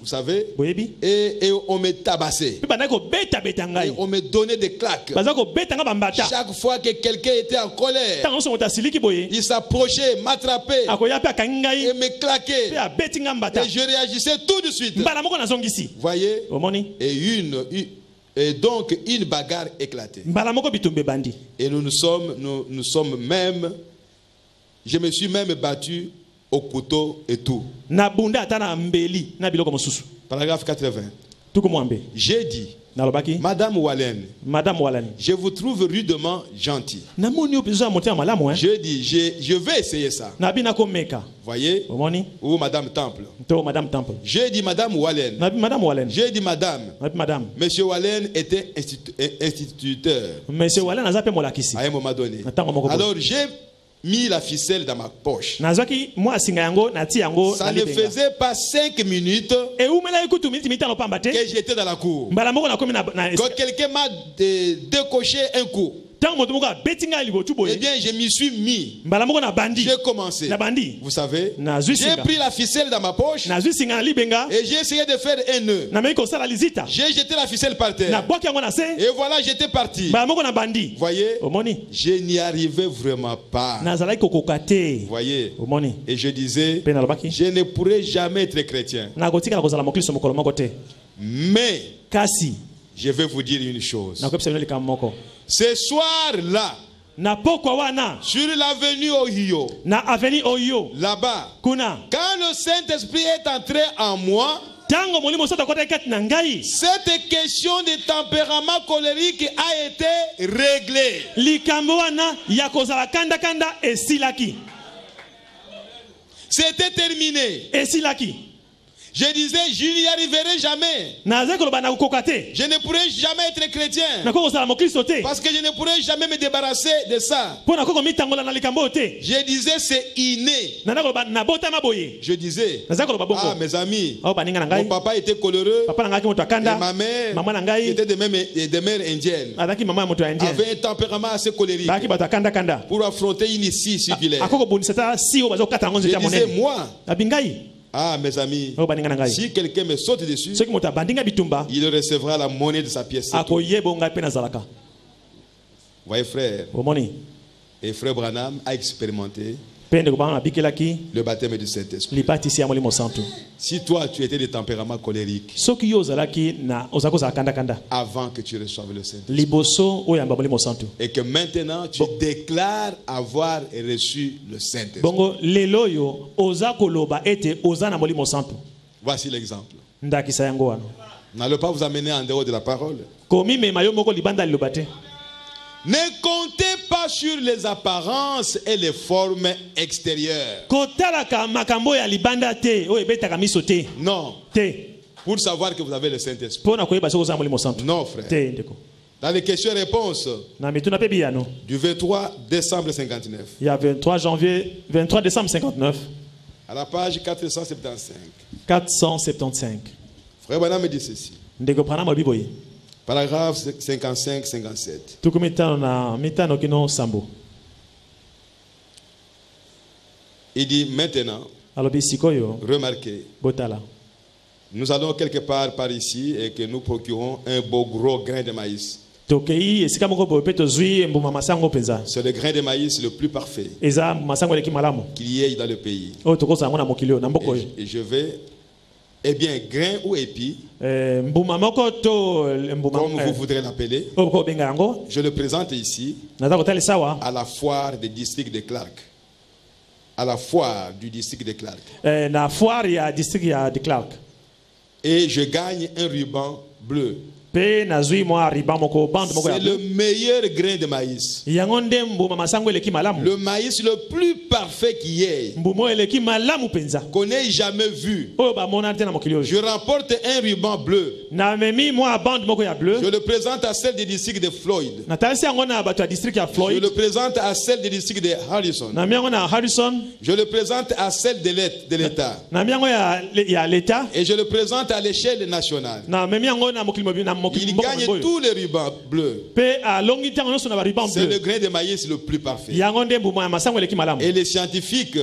Vous savez? Et, et on me tabassait. Et on me donnait des claques. Chaque fois que quelqu'un était en colère, il s'approchait, m'attrapait et me claquait. Et je réagissais tout de suite. Voyez omoni Et une, une- et donc une bagarre éclatait. Et nous nous sommes, nous, nous sommes même, je me suis même battu au couteau et tout. Paragraphe 80. tuku mwambe J'ai dit, Madame Wallen, madame walani je vous trouve rudement gentil. eh? Je dis, je, je vais essayer ça. Voyez? Ou Madame Temple. madame temple J'ai dit, Madame Wallen. madame walani J'ai dit, Madame. madame Monsieur Wallen était institu- instituteur monsieur molakisi à un moment donné. Alors j'ai mis la ficelle dans ma poche. Ça ne faisait pas cinq minutes que j'étais dans la cour. Quand quelqu'un m'a dé- décoché un coup, eh bien, je m'y suis mis. J'ai commencé. Vous savez, j'ai pris la ficelle dans ma poche. Et j'ai essayé de faire un nœud. J'ai jeté la ficelle par terre. Et voilà, j'étais parti. Voyez, je n'y arrivais vraiment pas. Voyez, et je disais, je ne pourrais jamais être chrétien. Mais kasi je vais vous dire une chose. Ce soir-là, sur l'avenue Ohio, oyo là-bas, quand le Saint-Esprit est entré en moi, cette question de tempérament colérique a été réglée. C'était terminé. Je disais, je n'y arriverai jamais. Je ne pourrai jamais être chrétien. Parce que je ne pourrai jamais me débarrasser de ça. Je disais, c'est inné. Je disais, ah, mes amis, mon papa était Et akanda ma mère, était de même, des mères indiennes, azalaki mama ya moto ya indien. Avait un tempérament assez colérique. Pour affronter une issue circulaire. akoki kobundisa ata si oyo bazokata yango Je disais, moi, ah, mes amis, ngai. si quelqu'un me saute dessus, il recevra la monnaie de sa pièce. nazalaka. Voyez, frère, et frère Branham a expérimenté le baptême du Saint-Esprit. Si toi, tu étais de tempérament colérique avant que tu reçoives le Saint-Esprit, et que maintenant tu déclares avoir reçu le Saint-Esprit. Voici l'exemple. N'allez pas vous amener en dehors de la parole. Ne comptez pas sur les apparences et les formes extérieures. Non. Pour savoir que vous avez le Saint-Esprit. Non, frère. Dans les questions-réponses du 23 décembre 59, ya 23 janvier 23 décembre 59 à la page 475, 475 Frère Branham me dit ceci. Paragraphe 55-57. tuku mitano na mitano kino sambo Il dit maintenant, remarquez, botala. Nous allons quelque part par ici et que nous procurons un beau gros grain de maïs. C'est le grain de maïs le plus parfait. Qu'il y ait dans le pays. oyo Et, et je vais, eh bien, grain ou épi, Eh, eh, comme eh, vous voudrez l'appeler, je le présente ici à la foire du district de Clark. À la foire du district de Clark. eh, na foire ya district de clark. Et je gagne un ruban bleu C'est le meilleur grain de maïs. Le maïs le plus parfait qui est, qu'on n'ait jamais vu. Je remporte un ruban bleu. Je le présente à celle des districts de Floyd. district Je le présente à celle des districts de Harrison. Je le présente à celle de l'Ét- de l'État. Et je le présente à l'échelle nationale. Il gagne tous les rubans bleus. C'est le grain de maïs le plus parfait. Et les scientifiques,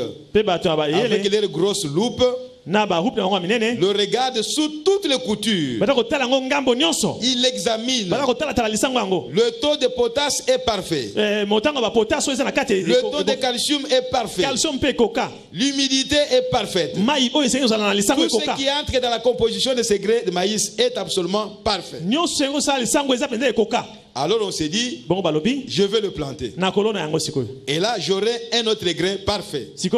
avec leurs grosses loupes, le regardent sous toutes les coutures. lisango yango Le taux de potasse est parfait. Eh, Le taux de calcium est parfait. L'humidité est parfaite. Tout ce qui entre dans la composition de ces grains de maïs est absolument parfait. Alors on s'est dit, balobi je vais le planter. Et là, j'aurai un autre grain parfait. Et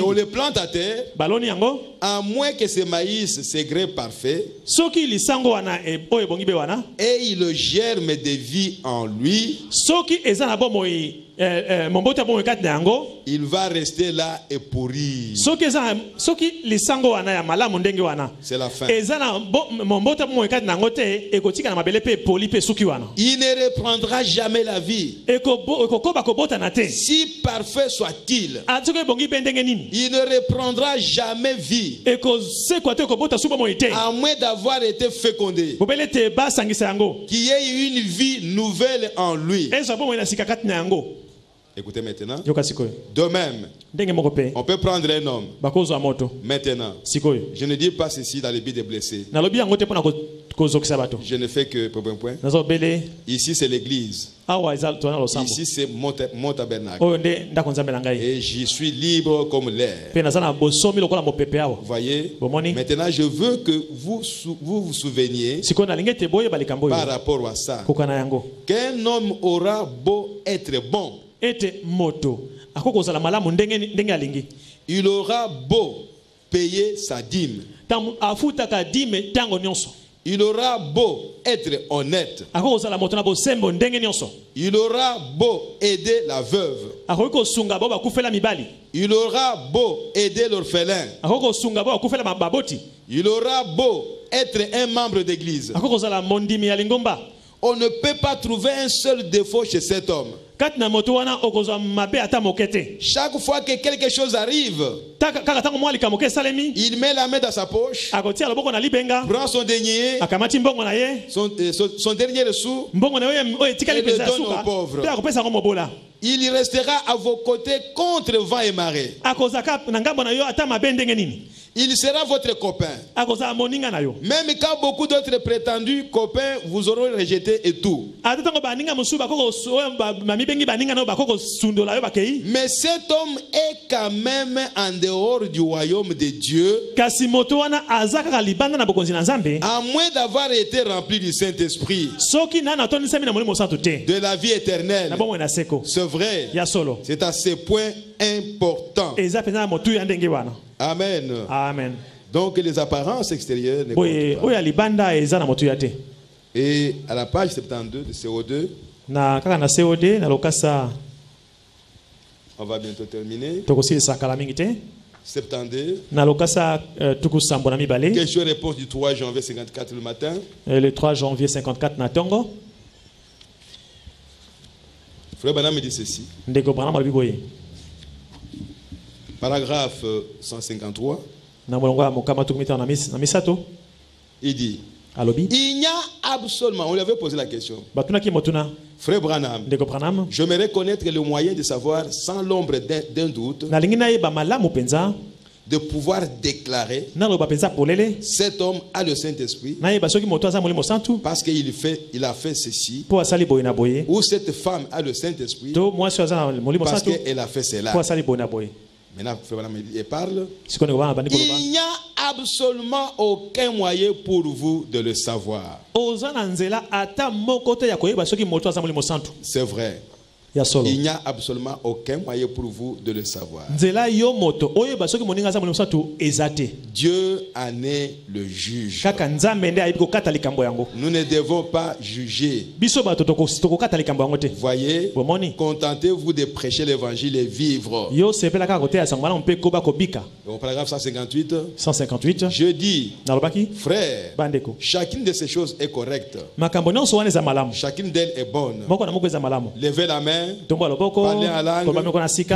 on le plante à terre, à moins que ce maïs, soki lisango wana e- ait le germe de vie en lui, na yango il va rester là et pourrir. C'est la fin. Il ne reprendra jamais la vie. Si parfait soit-il, Ah, il ne reprendra jamais vie, à moins d'avoir été fécondé. Qu'il y ait une vie nouvelle en lui. Écoutez maintenant. De même, on peut prendre un homme maintenant. Je ne dis pas ceci dans le but de blesser. Je ne fais que point, point, point. Ici, c'est l'église. Ici, c'est mon, ta- mon tabernacle. Et j'y suis libre comme l'air. voyez. Maintenant, je veux que vous vous, vous souveniez par rapport à ça qu'un homme aura beau être bon, ete moto. Akoki kozala malamu ndenge alingi? Il aura beau payer sa dîme, ntango afutaka dime ntango nyonso. Il aura beau être honnête, akoki kozala moto na bosembo ndenge nyonso. Il aura beau aider la veuve, akoki kosunga bao bakufela mibali. Il aura beau aider l'orphelin, akoki kosunga bao bakufela baboti. Il aura beau être un membre d'église. akoki kozala mondimi ya lingomba. On ne peut pas trouver un seul défaut chez cet homme. Chaque fois que quelque chose arrive, il met la main dans sa poche, prend son son, euh, son- son dernier sou, Et le donne aux pauvres. il restera à vos côtés contre vent et marée. Il sera votre copain. Même quand beaucoup d'autres prétendus copains vous auront rejeté et tout. Mais cet homme est quand même en dehors du royaume de Dieu, à moins d'avoir été rempli du Saint-Esprit, de la vie éternelle. C'est vrai. C'est à ce point important. Amen. amen Donc les apparences extérieures ne boye comptent pas. ya te Et à la page 72 de CO2, na kaka na cod na lokasa on va bientôt terminer. tokosilisa kala mingi te 72. na lokasa uh, tuku sambo na mibale Question-réponse du 3 janvier 54 le matin. eh, le 3 janvier 54 na ntongo Frère Banam dit ceci. ndeko branam alobi boye Paragraphe euh, 153. na molongo ya mokama tuku mitano na mis- na misato. Il dit Il n'y a absolument, on lui avait posé la question. motuna. Frère Branham, me reconnaître le moyen de savoir sans l'ombre d'un doute, de pouvoir déclarer cet homme a le Saint-Esprit parce qu'il fait, il a fait ceci, ou cette femme a le Saint-Esprit parce qu'elle a fait cela. Maintenant, il parle. Il n'y a absolument aucun moyen pour vous de le savoir. C'est vrai. Il n'y a absolument aucun moyen pour vous de le savoir. Dieu en est le juge. Nous ne devons pas juger. Voyez, contentez-vous de prêcher l'évangile et vivre. Au paragraphe 158, 158 je dis, frère, chacune de ces choses est correcte. Chacune d'elles est bonne. Levez la main, loboko parler en langue,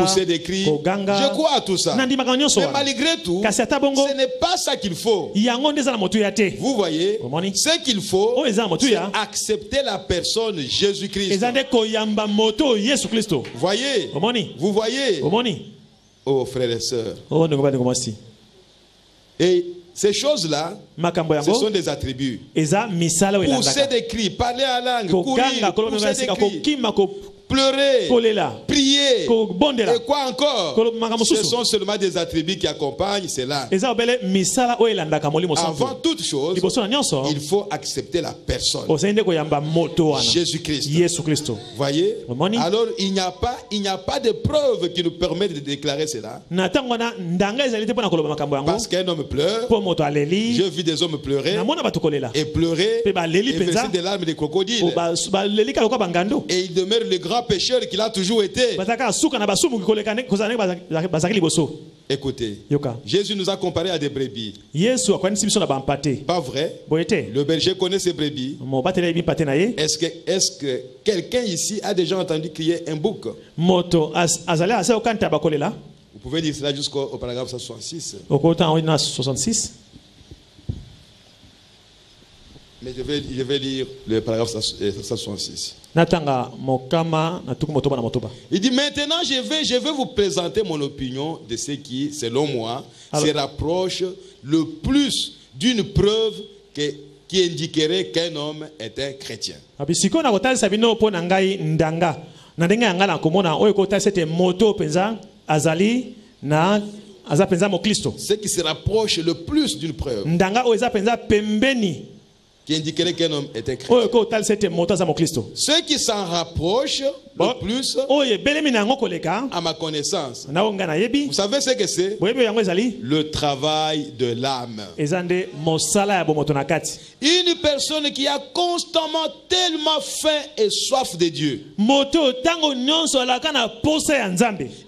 pousser des cris. Je crois à tout ça. Mais malgré tout, ce n'est pas ça qu'il faut. Vous voyez, ce qu'il faut, c'est accepter la personne Jésus-Christ. Voyez, vous voyez, oh frères et sœurs. mwasi Et ces choses-là, ce sont des attributs. Pousser des cris, parler en langue, courir, pousser des cris, pleurer, prier. Et quoi encore? Ce sont seulement des attributs qui accompagnent cela. Avant toute chose, il faut accepter la personne. Jésus-Christ. Voyez? Alors, il n'y a pas, il n'y a pas de preuve qui nous permettent de déclarer cela. Parce qu'un homme pleure, je vis des hommes pleurer et pleurer et verser des larmes de crocodile. Et il demeure le grand pécheur qu'il a toujours été. Écoutez, Jésus nous a comparé à des brebis. Pas vrai? Le berger connaît ses brebis. Est-ce que, est que quelqu'un ici a déjà entendu crier un bouc? Vous pouvez lire cela jusqu'au au paragraphe 166. okota yango na 66 Mais je vais, je vais lire le paragraphe 166. natanga mokama na tuku motoba na motoba. Il dit maintenant je vais, je vais vous présenter mon opinion de ce qui, selon moi, Alors- se rapproche le plus d'une preuve que- qui indiquerait qu'un homme est un chrétien. na kotalisa bino mpo na ngai ndanga. Na ndenge ya ngai na komona oyo kotalisa ete moto mpenza azali na aza mpenza moklisto. Ce qui se rapproche le plus d'une preuve. Ndanga oyo eza mpenza pembeni qui indiquerait qu'un homme est un chrétien. oyo kotalisa ete moto aza moklisto Ce qui s'en rapproche Bon. le plus, à ma connaissance, vous savez ce que c'est? Le travail de l'âme. Une personne qui a constamment tellement faim et soif de Dieu.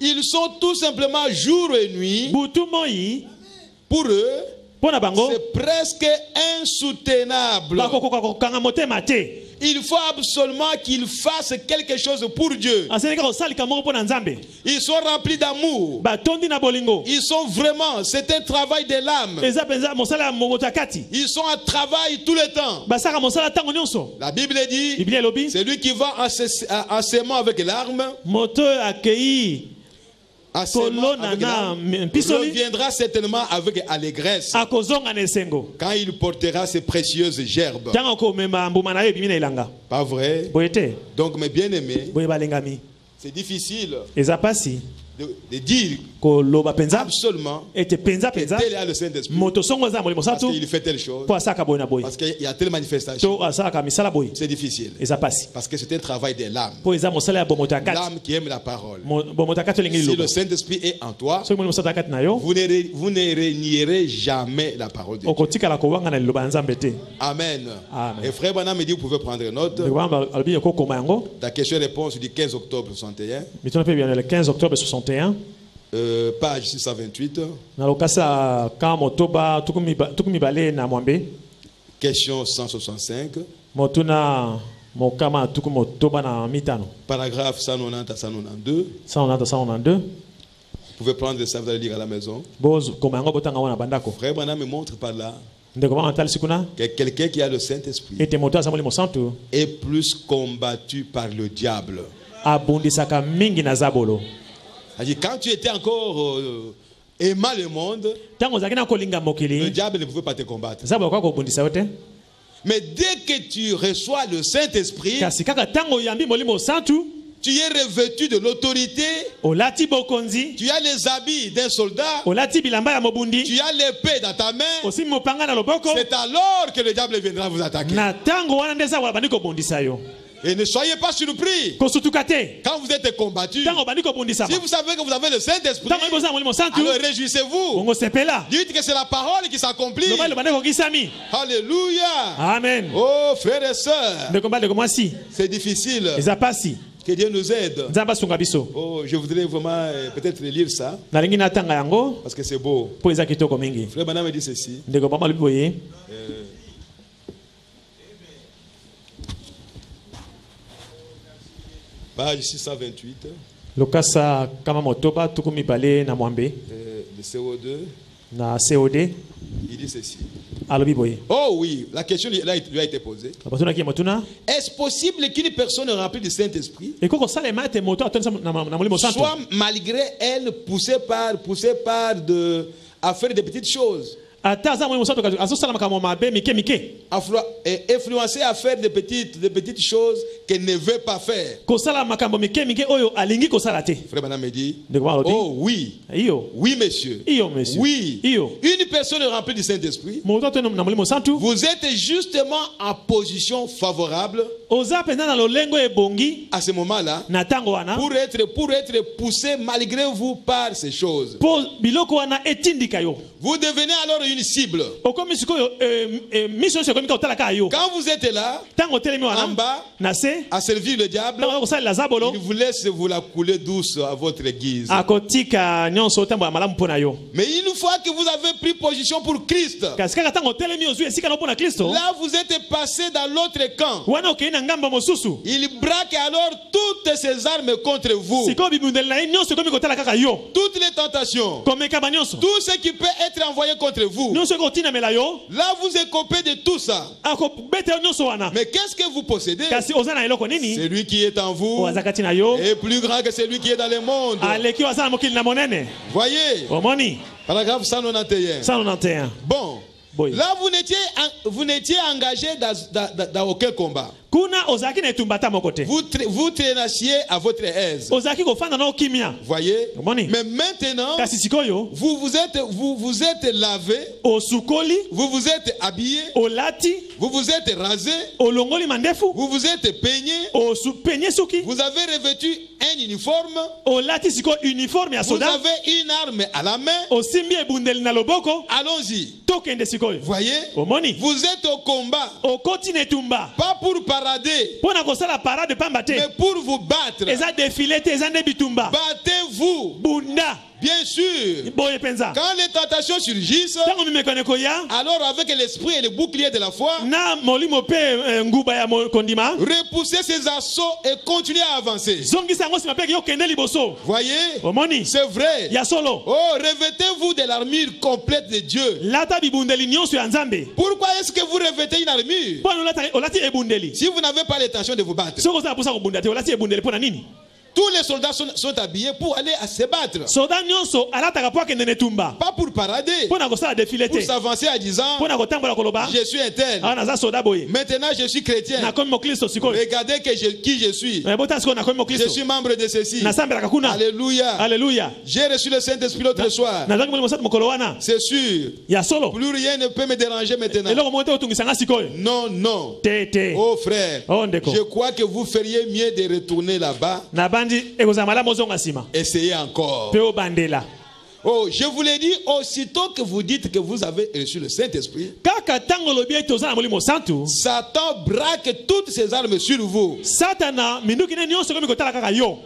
Ils sont tout simplement jour et nuit, pour eux, c'est presque insoutenable. Il faut absolument qu'ils fassent quelque chose pour Dieu. Ils sont remplis d'amour. Ils sont vraiment, c'est un travail de l'âme. Ils sont à travail tout le temps. La Bible dit, c'est lui qui va en s'aimant avec l'arme, mpisoli reviendra certainement avec allégresse. quand il portera ses précieuses gerbes. Pas vrai? Donc, mes bien-aimés, c'est difficile de, de dire koloba absolument ete mpenza que mpenza tel est le moto songo na molimo parce qu'il fait telle chose, na parce qu'il y a telle manifestation. to misala C'est difficile. eza mpasi Parce que c'est un travail de l'âme. eza mosala ya kati L'âme qui aime la parole. Si le Saint-Esprit est en toi, molimo na yo vous ne, vous ne renierez jamais la parole de Dieu. okotikala kowanga na liloba ya nzambe te Amen. Amen. Et frère Branham me dit, vous pouvez prendre note. ekokoma yango La question-réponse du 15 octobre 61, mituna mpe biano le 15 octobre 61 euh, page 628, na lokasa ka motoba tuku miba- tuku mibale na mwambe. Question 165. motuna mokama tuku motoba na mitano. Paragraphe 190 à 192. 190 192 Vous pouvez prendre ça, vous allez lire à la maison. Frère Branham me montre par là. Que quelqu'un qui a le Saint-Esprit est plus combattu par le diable. Quand tu étais encore euh, aimant le monde, le diable ne pouvait pas te combattre. Mais dès que tu reçois le Saint-Esprit, tu es revêtu de l'autorité, tu as les habits d'un soldat, tu as l'épée dans ta main. C'est alors que le diable viendra vous attaquer. Et ne soyez pas surpris quand vous êtes combattu. Si vous savez que vous avez le Saint-Esprit, alors réjouissez-vous. Dites que c'est la parole qui s'accomplit. Alléluia. amen Oh, frères et sœurs, c'est difficile. Que Dieu nous aide. Oh, je voudrais vraiment euh, peut-être lire ça parce que c'est beau. Frère Banam dit ceci. Page 628, lokasa kama motoba tuku mibale na mwambe. Euh, le CO2. na cod Il dit ceci. alobi boye. Oh oui, la question lui a été posée. Est-ce possible qu'une personne remplie du Saint-Esprit soit malgré elle poussée par, poussée par de, à faire des petites choses, ata aza santo kasi azosala makambo mabe mike mike. Et influencée à faire des petites, des petites choses qu'elle ne veut pas faire. kosala makambo mike mike oyo alingi kosala te. Frère Banam me dit, oh oui, iyo. Oui monsieur, iyo monsieur. Oui, iyo. Une personne remplie du Saint-Esprit, vous êtes justement en position favorable à ce moment-là pour être, pour être poussé malgré vous par ces choses. Vous devenez alors une cible. eh, eh, Quand vous êtes là, en bas, na se à servir le diable, il vous laisse vous la couler douce à votre guise. Mais une fois que vous avez pris position pour Christ, là vous êtes passé dans l'autre camp. Il braque alors toutes ses armes contre vous. Toutes les tentations, tout ce qui peut être envoyé contre vous. Là vous écopez de tout ça. Mais qu'est-ce que vous possédez? Celui qui est en vous yo. est plus grand que celui qui est dans le monde. Voyez, paragraphe 191. 191 Bon, là vous n'étiez, en- vous n'étiez engagé dans- dans aucun combat. Vous, tra- vous traînassiez à votre aise. Voyez. Mais maintenant, vous vous êtes, vous, vous êtes lavé, osukoli vous vous êtes habillé, olati vous vous êtes rasé, olongoli mandefu vous vous êtes peigné, vous avez revêtu un uniforme, vous avez une arme à la main. Allons-y. Voyez Vous êtes au combat, pas pour parader, mpo na kosala parade pamba te. Mais pour vous battre. eza defile te eza nde bitumba. Battez-vous, bunda bien sûr. Quand les tentations surgissent, alors avec l'esprit et le bouclier de la foi, kondima. repoussez ces assauts et continuez à avancer. Voyez? C'est vrai. Oh, revêtez-vous de l'armure complète de Dieu. Pourquoi est-ce que vous revêtez une armure? Si vous n'avez pas l'intention de vous battre Tous les soldats sont, sont habillés pour aller à se battre. Pas pour parader, pour s'avancer en disant Je suis un tel. Maintenant, je suis chrétien. Regardez que je- qui je suis. Eh, Je suis membre de ceci. Alléluia. aleluya J'ai reçu le Saint-Esprit l'autre soir. C'est sûr. ya solo Plus rien ne peut me déranger maintenant. Non, non. Oh frère, Oh, je crois que vous feriez mieux de retourner là-bas. Essayez encore. Oh, je vous l'ai dit, aussitôt que vous dites que vous avez reçu le Saint-Esprit, Satan braque toutes ses armes sur vous.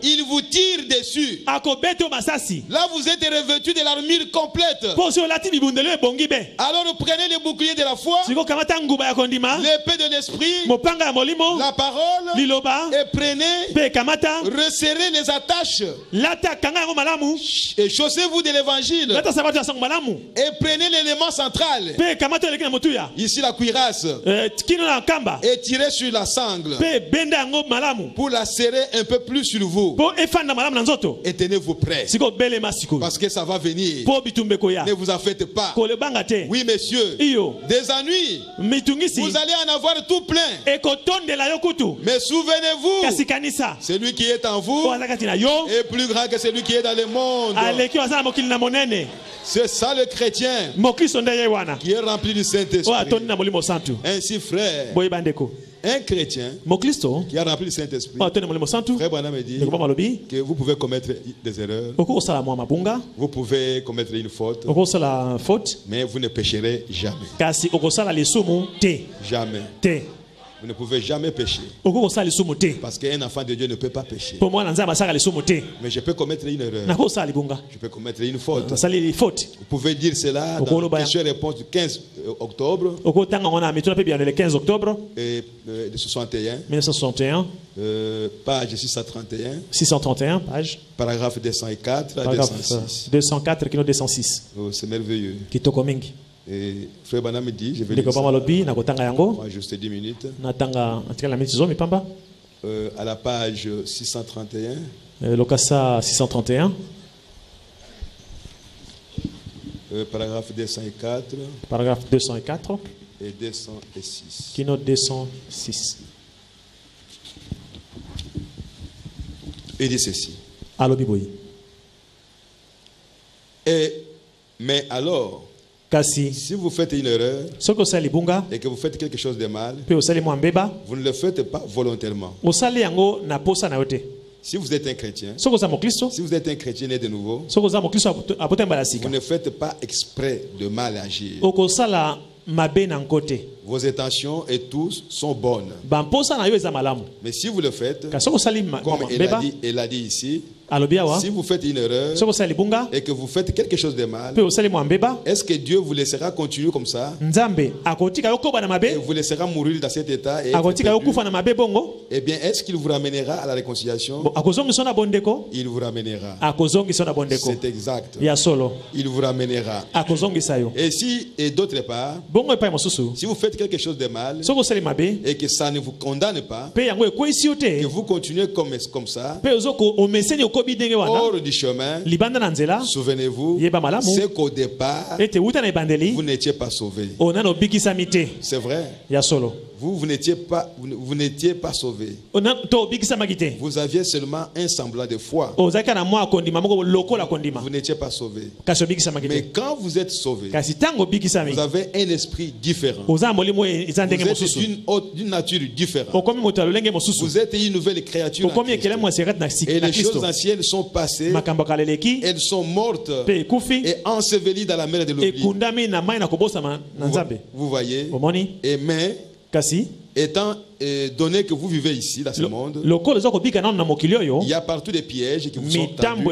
Il vous tire dessus. Là, vous êtes revêtu de l'armure complète. Alors prenez le bouclier de la foi, l'épée de l'esprit, la parole, et prenez, resserrez les attaches. Et chaussez-vous de l'évangile et prenez l'élément central. Ici la cuirasse. Nkamba et tirez sur la sangle. Pour la serrer un peu plus sur vous. Et tenez-vous prêts. Parce que ça va venir. Ne vous en faites pas. Oui, messieurs, des ennuis, vous allez en avoir tout plein. Mais souvenez-vous, celui qui est en vous est plus grand que celui qui est dans le monde. C'est ça le chrétien. Qui est rempli du Saint-Esprit. Ainsi, frère, un chrétien. Qui a rempli du Saint-Esprit, frère Branham dit que vous pouvez commettre des erreurs, vous pouvez commettre une faute, mais vous ne pécherez jamais. Jamais. Vous ne pouvez jamais pécher. Parce qu'un enfant de Dieu ne peut pas pécher. Mais je peux commettre une erreur. Je peux commettre une faute. Vous pouvez dire cela dans la question-réponse du 15 octobre. Okotanga ngo na mituna mpe biyano le 15 octobre. Et, euh, de 61, 1961 euh, page 631, 631 page paragraphe 204 à paragraphe 206. 204 kino 206 Oh, C'est merveilleux. Et Frère Banam me dit, je vais lire ça. Moi, juste 10 minutes. Euh, à la page 631, Eh, lokasa 631 euh, paragraphe 204 paragraphe 204 et 206. kino 206 Il dit ceci. alobi boye Et, mais alors, kasi si vous faites une erreur soki osali libunga et que vous faites quelque chose de mal, mpe osali mwa mbeba vous ne le faites pas volontairement. osali yango na posa na yo te Si vous êtes un chrétien, si vous êtes un chrétien né de nouveau, vous ne faites pas exprès de mal agir. Vos intentions et tous sont bonnes. Mais si vous le faites, comme elle a dit, elle a dit ici, si vous faites une erreur et que vous faites quelque chose de mal, est-ce que Dieu vous laissera continuer comme ça? Et vous laissera mourir dans cet état et Eh bien, est-ce qu'il vous ramènera à la réconciliation? Il vous ramènera. C'est exact. Il vous ramènera. Et si, et d'autre part, si vous faites quelque chose de mal et que ça ne vous condamne pas, que vous continuez comme, comme ça, hors du chemin, souvenez-vous, c'est qu'au départ, vous n'étiez pas sauvé. C'est vrai. Vous, vous n'étiez pas, vous, n'étiez pas sauvé. Vous aviez seulement un semblant de foi. Vous n'étiez pas sauvé. Mais quand vous êtes sauvé, vous avez un esprit différent. Vous êtes d'une nature différente. Vous êtes une nouvelle créature. en Christ. Et les choses anciennes sont passées, elles sont mortes et ensevelies dans la mer de l'oubli. Vous, vous voyez Et mais, kasi étant euh, donné que vous vivez ici, dans ce monde, il y a partout des pièges qui vous sont tendus.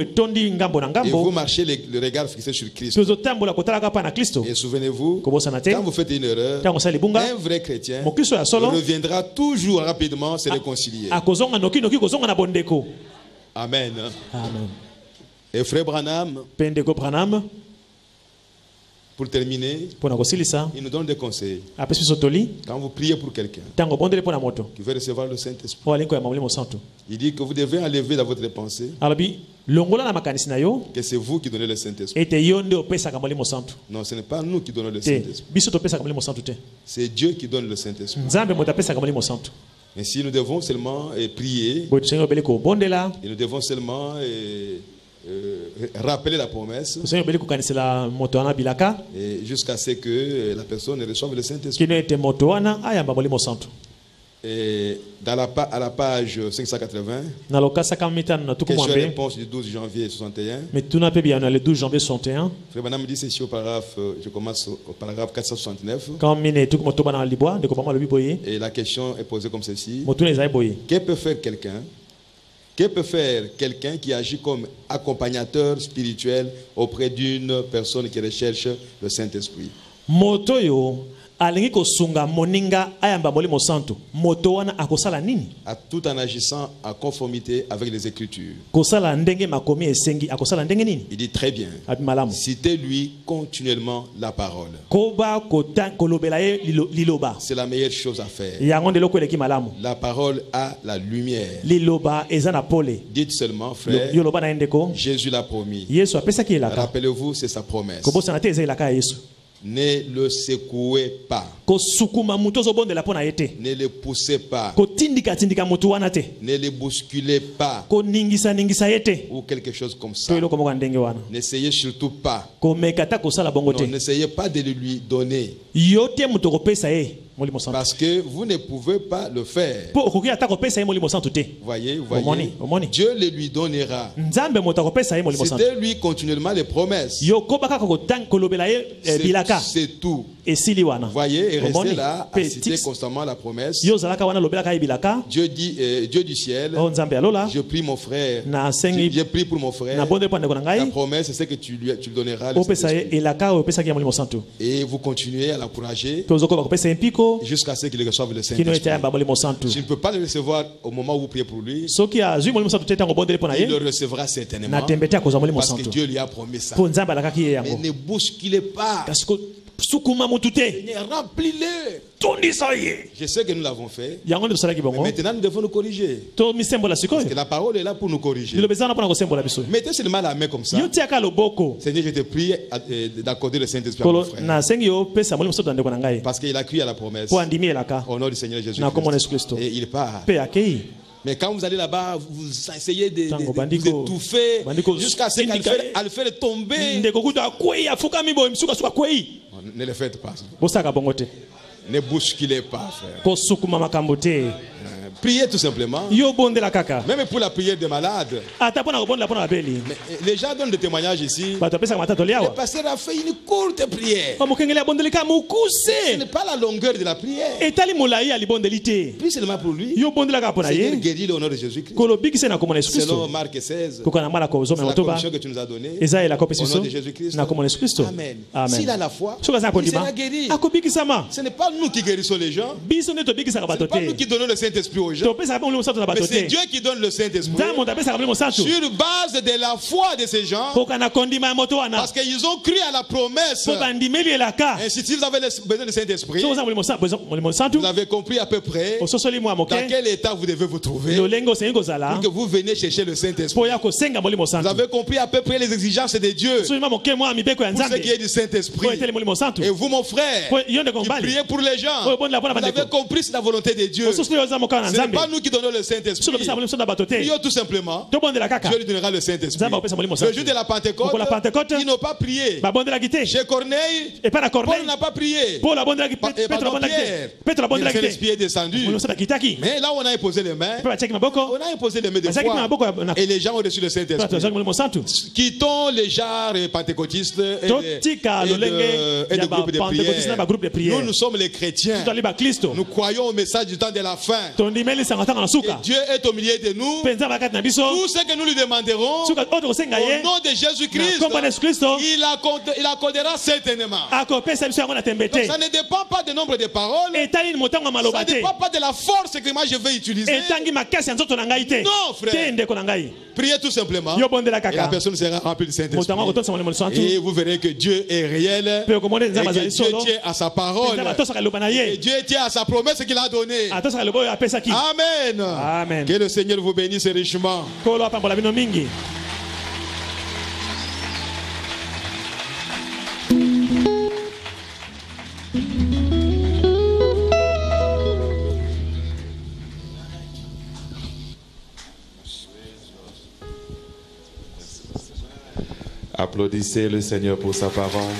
et vous marchez le, le regard fixé sur Christ. Et souvenez-vous, quand vous faites une erreur, un vrai chrétien solo reviendra toujours rapidement se réconcilier. Amen. amen. Et frère Branham, pour terminer, il nous donne des conseils. Quand vous priez pour quelqu'un qui veut recevoir le Saint-Esprit, il dit que vous devez enlever dans votre pensée que c'est vous qui donnez le Saint-Esprit. Non, ce n'est pas nous qui donnons le te Saint-Esprit. C'est Dieu qui donne le Saint-Esprit. nzambe moto apesaka molimo santo Mais si nous devons seulement euh, prier, et nous devons seulement euh, euh, rappeler la promesse. Jusqu'à ce que euh, la personne reçoive le Saint-Esprit. santo Et dans la, à la page 580, na lokasa kama mitano na tuku question et mwambe réponse du 12 janvier 61, mituna mpe biyano ya le 12 janvier 61 Frère Banam dit ceci au paragraphe, euh, je commence au paragraphe 469, kama mine tuku motoba na libwa ndeko bama alobi boye et la question est posée comme ceci. Que peut faire quelqu'un Que peut faire quelqu'un qui agit comme accompagnateur spirituel auprès d'une personne qui recherche le Saint-Esprit? Moto oyo alingi kosunga moninga ayamba molimo santo moto wana akosala nini? À- tout en agissant en conformité avec les Écritures. Kosala ndenge makomi esengi akosala ndenge nini? Il dit très bien, abi malamu. Citez-lui continuellement la parole. koba kota- kolobela ye lilo- liloba. C'est la meilleure chose à faire. yango nde eloko eleki malamu. La parole a la lumière. liloba eza na pole. Dites seulement, frère, yo loba na ye ndeko Jésus l'a promis. yesu apesaki elaka. Rappelez-vous, c'est sa promesse. kobosana te eza elaka ya yesu Ne le secouez pas. Ne le poussez pas. Ne le bousculez pas. Ou quelque chose comme ça. N'essayez surtout pas. n'essayez pas de lui donner. Parce que vous ne pouvez pas le faire. Voyez, voyez. Dieu le lui donnera. C'était lui continuellement les promesses. eh, C'est tout. voyez, et restez là à citer constamment la promesse. Dieu dit, euh, Dieu du ciel, o nzambe alola je prie mon frère. sengi j'ai prié pour mon frère. La promesse, c'est que tu lui, tu lui donneras Et vous continuez à l'encourager jusqu'à ce qu'il reçoive le Saint-Esprit. Tu ne peux pas le recevoir au moment où vous priez pour lui. Il le recevra certainement. Parce que Dieu lui a promis ça. Mais ne bousculez pas. Kasi kosukuma motu te Seigneur, Remplis-le. tondisa ye Je sais que nous l'avons fait. Mais maintenant, nous devons nous corriger. Parce que la parole est là pour nous corriger. Mettez seulement la main comme ça. Seigneur, je te prie euh, d'accorder le Saint-Esprit à mon frère. Parce qu'il a cru à la promesse. Au nom du Seigneur Jésus. Et il part. Mais quand vous allez là-bas, vous essayez de, de- vous étouffer jusqu'à ce qu'elle fait tomber. Boye misuku asuku akwei Ne le faites pas. bosaka bongo te Ne bousculez pas, frère. Priez tout simplement. Même pour la prière des malades. Mais, euh, les gens donnent des témoignages ici. Le pasteur a fait une courte prière. kaka Ce n'est pas la longueur de la prière. Prie seulement pour lui. Seigneur, ye guéris-le au nom de Jésus-Christ. Selon Marc 16, koka na mala c'est la commission que tu nous as donnée. Au nom de Jésus-Christ. Amen. amen S'il a la foi, il sera guéri. Ce n'est pas nous qui guérissons les gens. Ce n'est pas nous qui donnons le Saint-Esprit aux gens. Mais c'est Dieu qui donne le Saint-Esprit. Sur base de la foi de ces gens parce qu'ils ont cru à la promesse. Ainsi, si vous avez besoin du Saint-Esprit, vous avez compris à peu près dans quel état vous devez vous trouver. Pour que vous veniez chercher le Saint-Esprit. Vous avez compris à peu près les exigences de Dieu. Pour ce qui est du Saint-Esprit. Et vous, mon frère, qui priez pour les gens, vous avez compris la volonté de Dieu. Ce n'est pas nous qui donnons le Saint-Esprit. Prions tout simplement. Dieu lui donnera le Saint-Esprit. Le jour de la Pentecôte, ils n'ont pas prié. te Chez Corneille, Paul n'a pas prié. Pe- et pardon, Pierre. Le Saint-Esprit est descendu. Mais là où on a imposé les mains, on a imposé les mains de foi. Et les gens ont reçu le Saint-Esprit. Quittons les genres pentecôtistes et et de, groupes de prière. Nous, nous sommes les chrétiens. Nous croyons au message du temps de la fin. Et Dieu est au milieu de nous. Tout ce que nous lui demanderons, au nom de Jésus-Christ, kristo il, accorde- il accordera certainement. Donc ça ne dépend pas du nombre de paroles. Ça ne dépend pas de la force que moi je vais utiliser. Non, frère. Priez tout simplement. Et la personne sera remplie du Saint-Esprit. Et vous verrez que Dieu est réel. Et que Dieu tient à sa parole. Et ye Dieu tient à sa promesse qu'il a donnée. Amen. Amen. Que le Seigneur vous bénisse richement. Applaudissez le Seigneur pour sa parole.